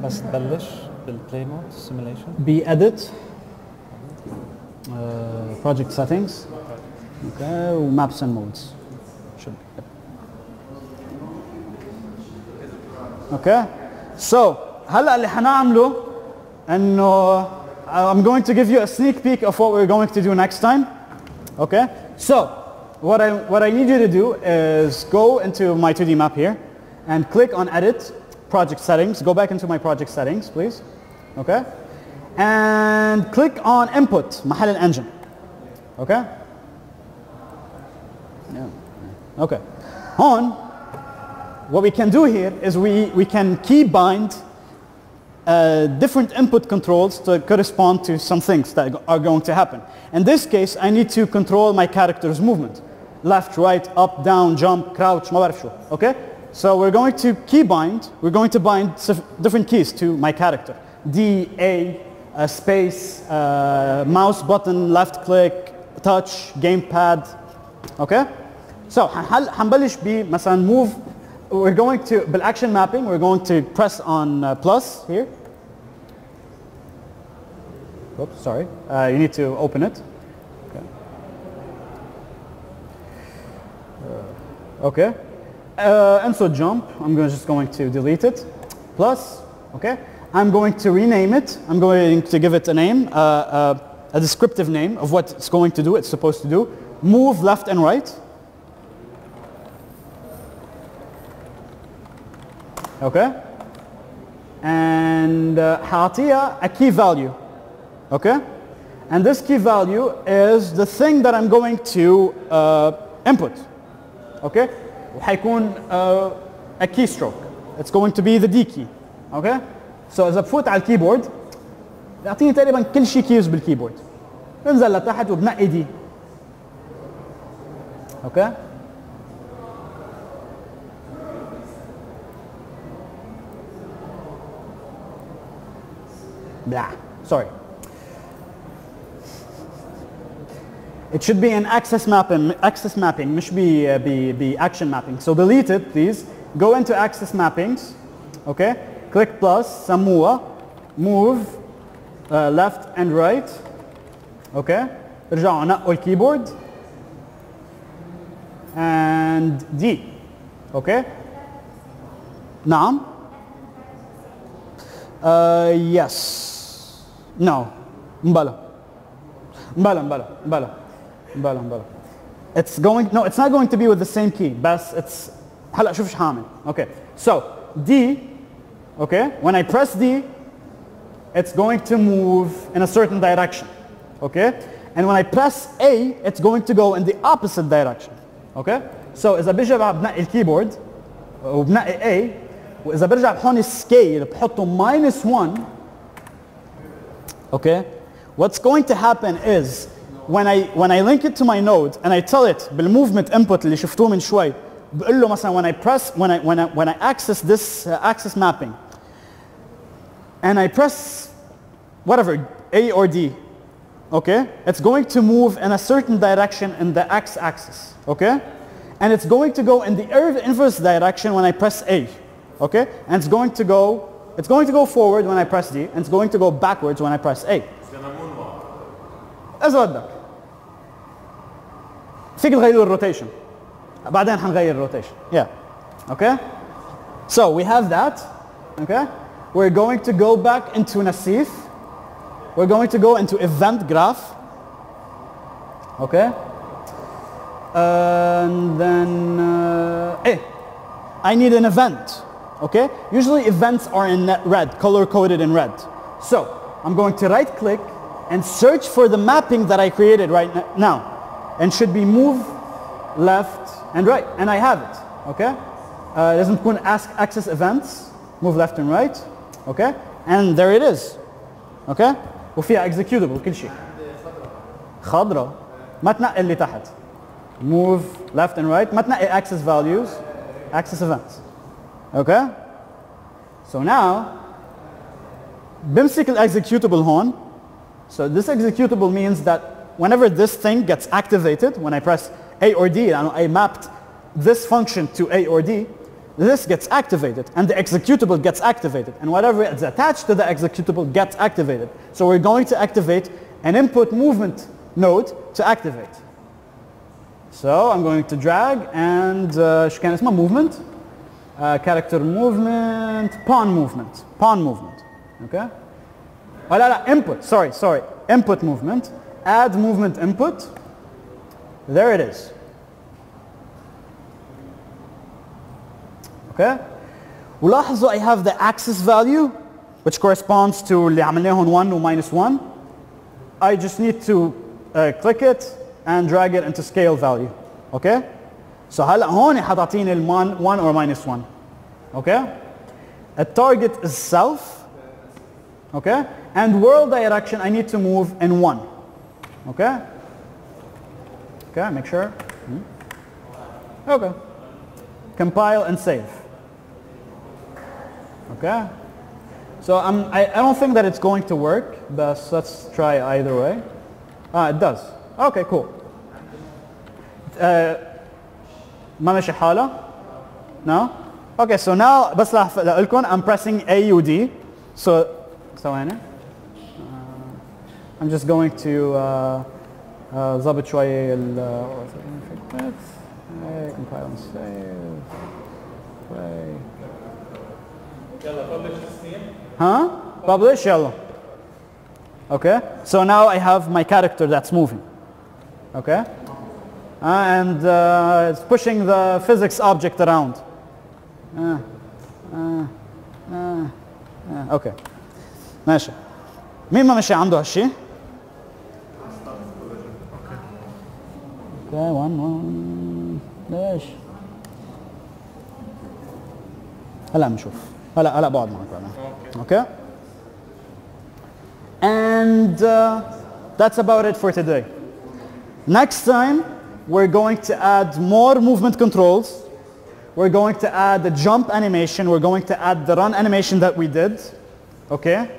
بس تبلش بالبلاي مود سيميليشن Be edit. Uh, project settings. Okay. وmaps and modes. Should be. Okay. So هلا اللي حنعمله انه I'm going to give you a sneak peek of what we're going to do next time. Okay. So what I what I need you to do is go into my 2D map here and click on edit project settings. Go back into my project settings, please. Okay. And click on input محل الانجن. Okay. Yeah. Okay. On what we can do here is we, we can key bind uh, different input controls to correspond to some things that are going to happen. In this case, I need to control my character's movement. Left, right, up, down, jump, crouch, ما بعرف شو. Okay? So we're going to key bind. We're going to bind sif- different keys to my character. D, A, uh, space, uh, mouse button, left click, touch, gamepad. Okay? So حنحل حنبلش ب مثلا move we're going to بالاction mapping we're going to press on uh, plus here. Oops, sorry. Uh, you need to open it. Okay. Uh, okay. Uh, and so jump, I'm going, just going to delete it. Plus, okay. I'm going to rename it. I'm going to give it a name, uh, uh, a descriptive name of what it's going to do, it's supposed to do. Move left and right. Okay. And uh, حاعطيها a key value. Okay. And this key value is the thing that I'm going to uh, input. Okay. وحيكون uh, a keystroke. It's going to be the D key. Okay. سو اذا بفوت على الكيبورد بيعطيني تقريبا كل شيء كيوز بالكيبورد بنزل لتحت وبنقي دي اوكي blah, sorry. It should be in axis mapping, axis mapping, مش be, uh, be, be action mapping. So delete it, please. Go into axis mappings, okay? Click plus, سموها. Move uh, left and right. Okay. ارجعوا نقوا الكيبورد. And D. Okay. نعم. Uh, yes. No. مبلا. مبلا مبلا مبلا. مبلا مبلا. It's going, no, it's not going to be with the same key. بس it's, هلا شوف ايش حاعمل. Okay. So, D, Okay? When I press D, it's going to move in a certain direction. Okay? And when I press A, it's going to go in the opposite direction. Okay? So إذا بيجي بنقي الكيبورد وبنقي A وإذا برجع بحون السكيل بحطه minus 1 Okay? What's going to happen is when I when I link it to my node and I tell it بالmovement input اللي شفتوه من شوي بقول له مثلا when I press when I when I when I access this uh, axis mapping and I press whatever A or D okay it's going to move in a certain direction in the x-axis okay and it's going to go in the inverse direction when I press A okay and it's going to go it's going to go forward when I press D and it's going to go backwards when I press A اذا بدك فيك تغير الروتيشن بعدين حنغير الروتيشن yeah okay so we have that okay we're going to go back into Nasif. We're going to go into event graph. Okay? and then, uh, eh, I need an event. Okay? Usually events are in red, color-coded in red. So, I'm going to right-click and search for the mapping that I created right now. And should be move left and right. And I have it. Okay? Uh, doesn't axis events. Move left and right okay? And there it is, okay? وفيها executable كل شيء. خضرة. ما تنقل اللي تحت. Move left and right. ما تنقل axis values, axis events, okay? So now, بمسك executable هون. So this executable means that whenever this thing gets activated, when I press A or D, and I mapped this function to A or D, this gets activated and the executable gets activated and whatever is attached to the executable gets activated. So we're going to activate an input movement node to activate. So I'm going to drag and uh, شو كان اسمه movement uh, character movement pawn movement pawn movement okay oh, لا لا input sorry sorry input movement add movement input there it is okay ولاحظوا I have the axis value which corresponds to اللي عملناهم 1 و minus 1 I just need to uh, click it and drag it into scale value okay so هلا هون حتعطيني ال 1 or minus 1 okay a target is self okay and world direction I need to move in 1 okay okay make sure hmm. okay compile and save Okay. So I'm, I, I don't think that it's going to work, but let's try either way. Ah, it does. Okay, cool. Uh, ما ماشي حالة؟ No? Okay, so now بس راح لكم I'm pressing A U D. So ثواني. Uh, I'm just going to uh, uh, ظبط شوي ال uh, compile and save. Play. يلا publish السنين Huh? Publish? Yellow. Okay. So now I have my character that's moving. Okay. Uh, and uh, it's pushing the physics object around. Uh, uh, uh, uh, okay. ماشي. مين ما مشي عنده هالشيء؟ Okay, one, one, ليش؟ هلا بنشوف. هلا هلا بقعد معك بعدين. Okay. And uh, that's about it for today. Next time, we're going to add more movement controls. We're going to add the jump animation. We're going to add the run animation that we did. Okay.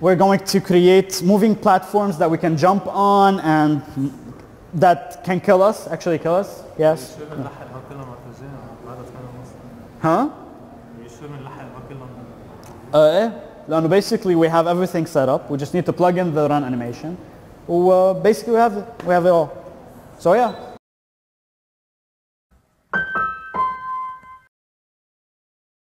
we're going to create moving platforms that we can jump on and that can kill us, actually kill us. Yes. شو بنلحق كلهم مرتجين بعد 8 ونص Huh? لأنه basically we have everything set up. We just need to plug in the run animation. و uh, basically we have it. We have it all. So yeah,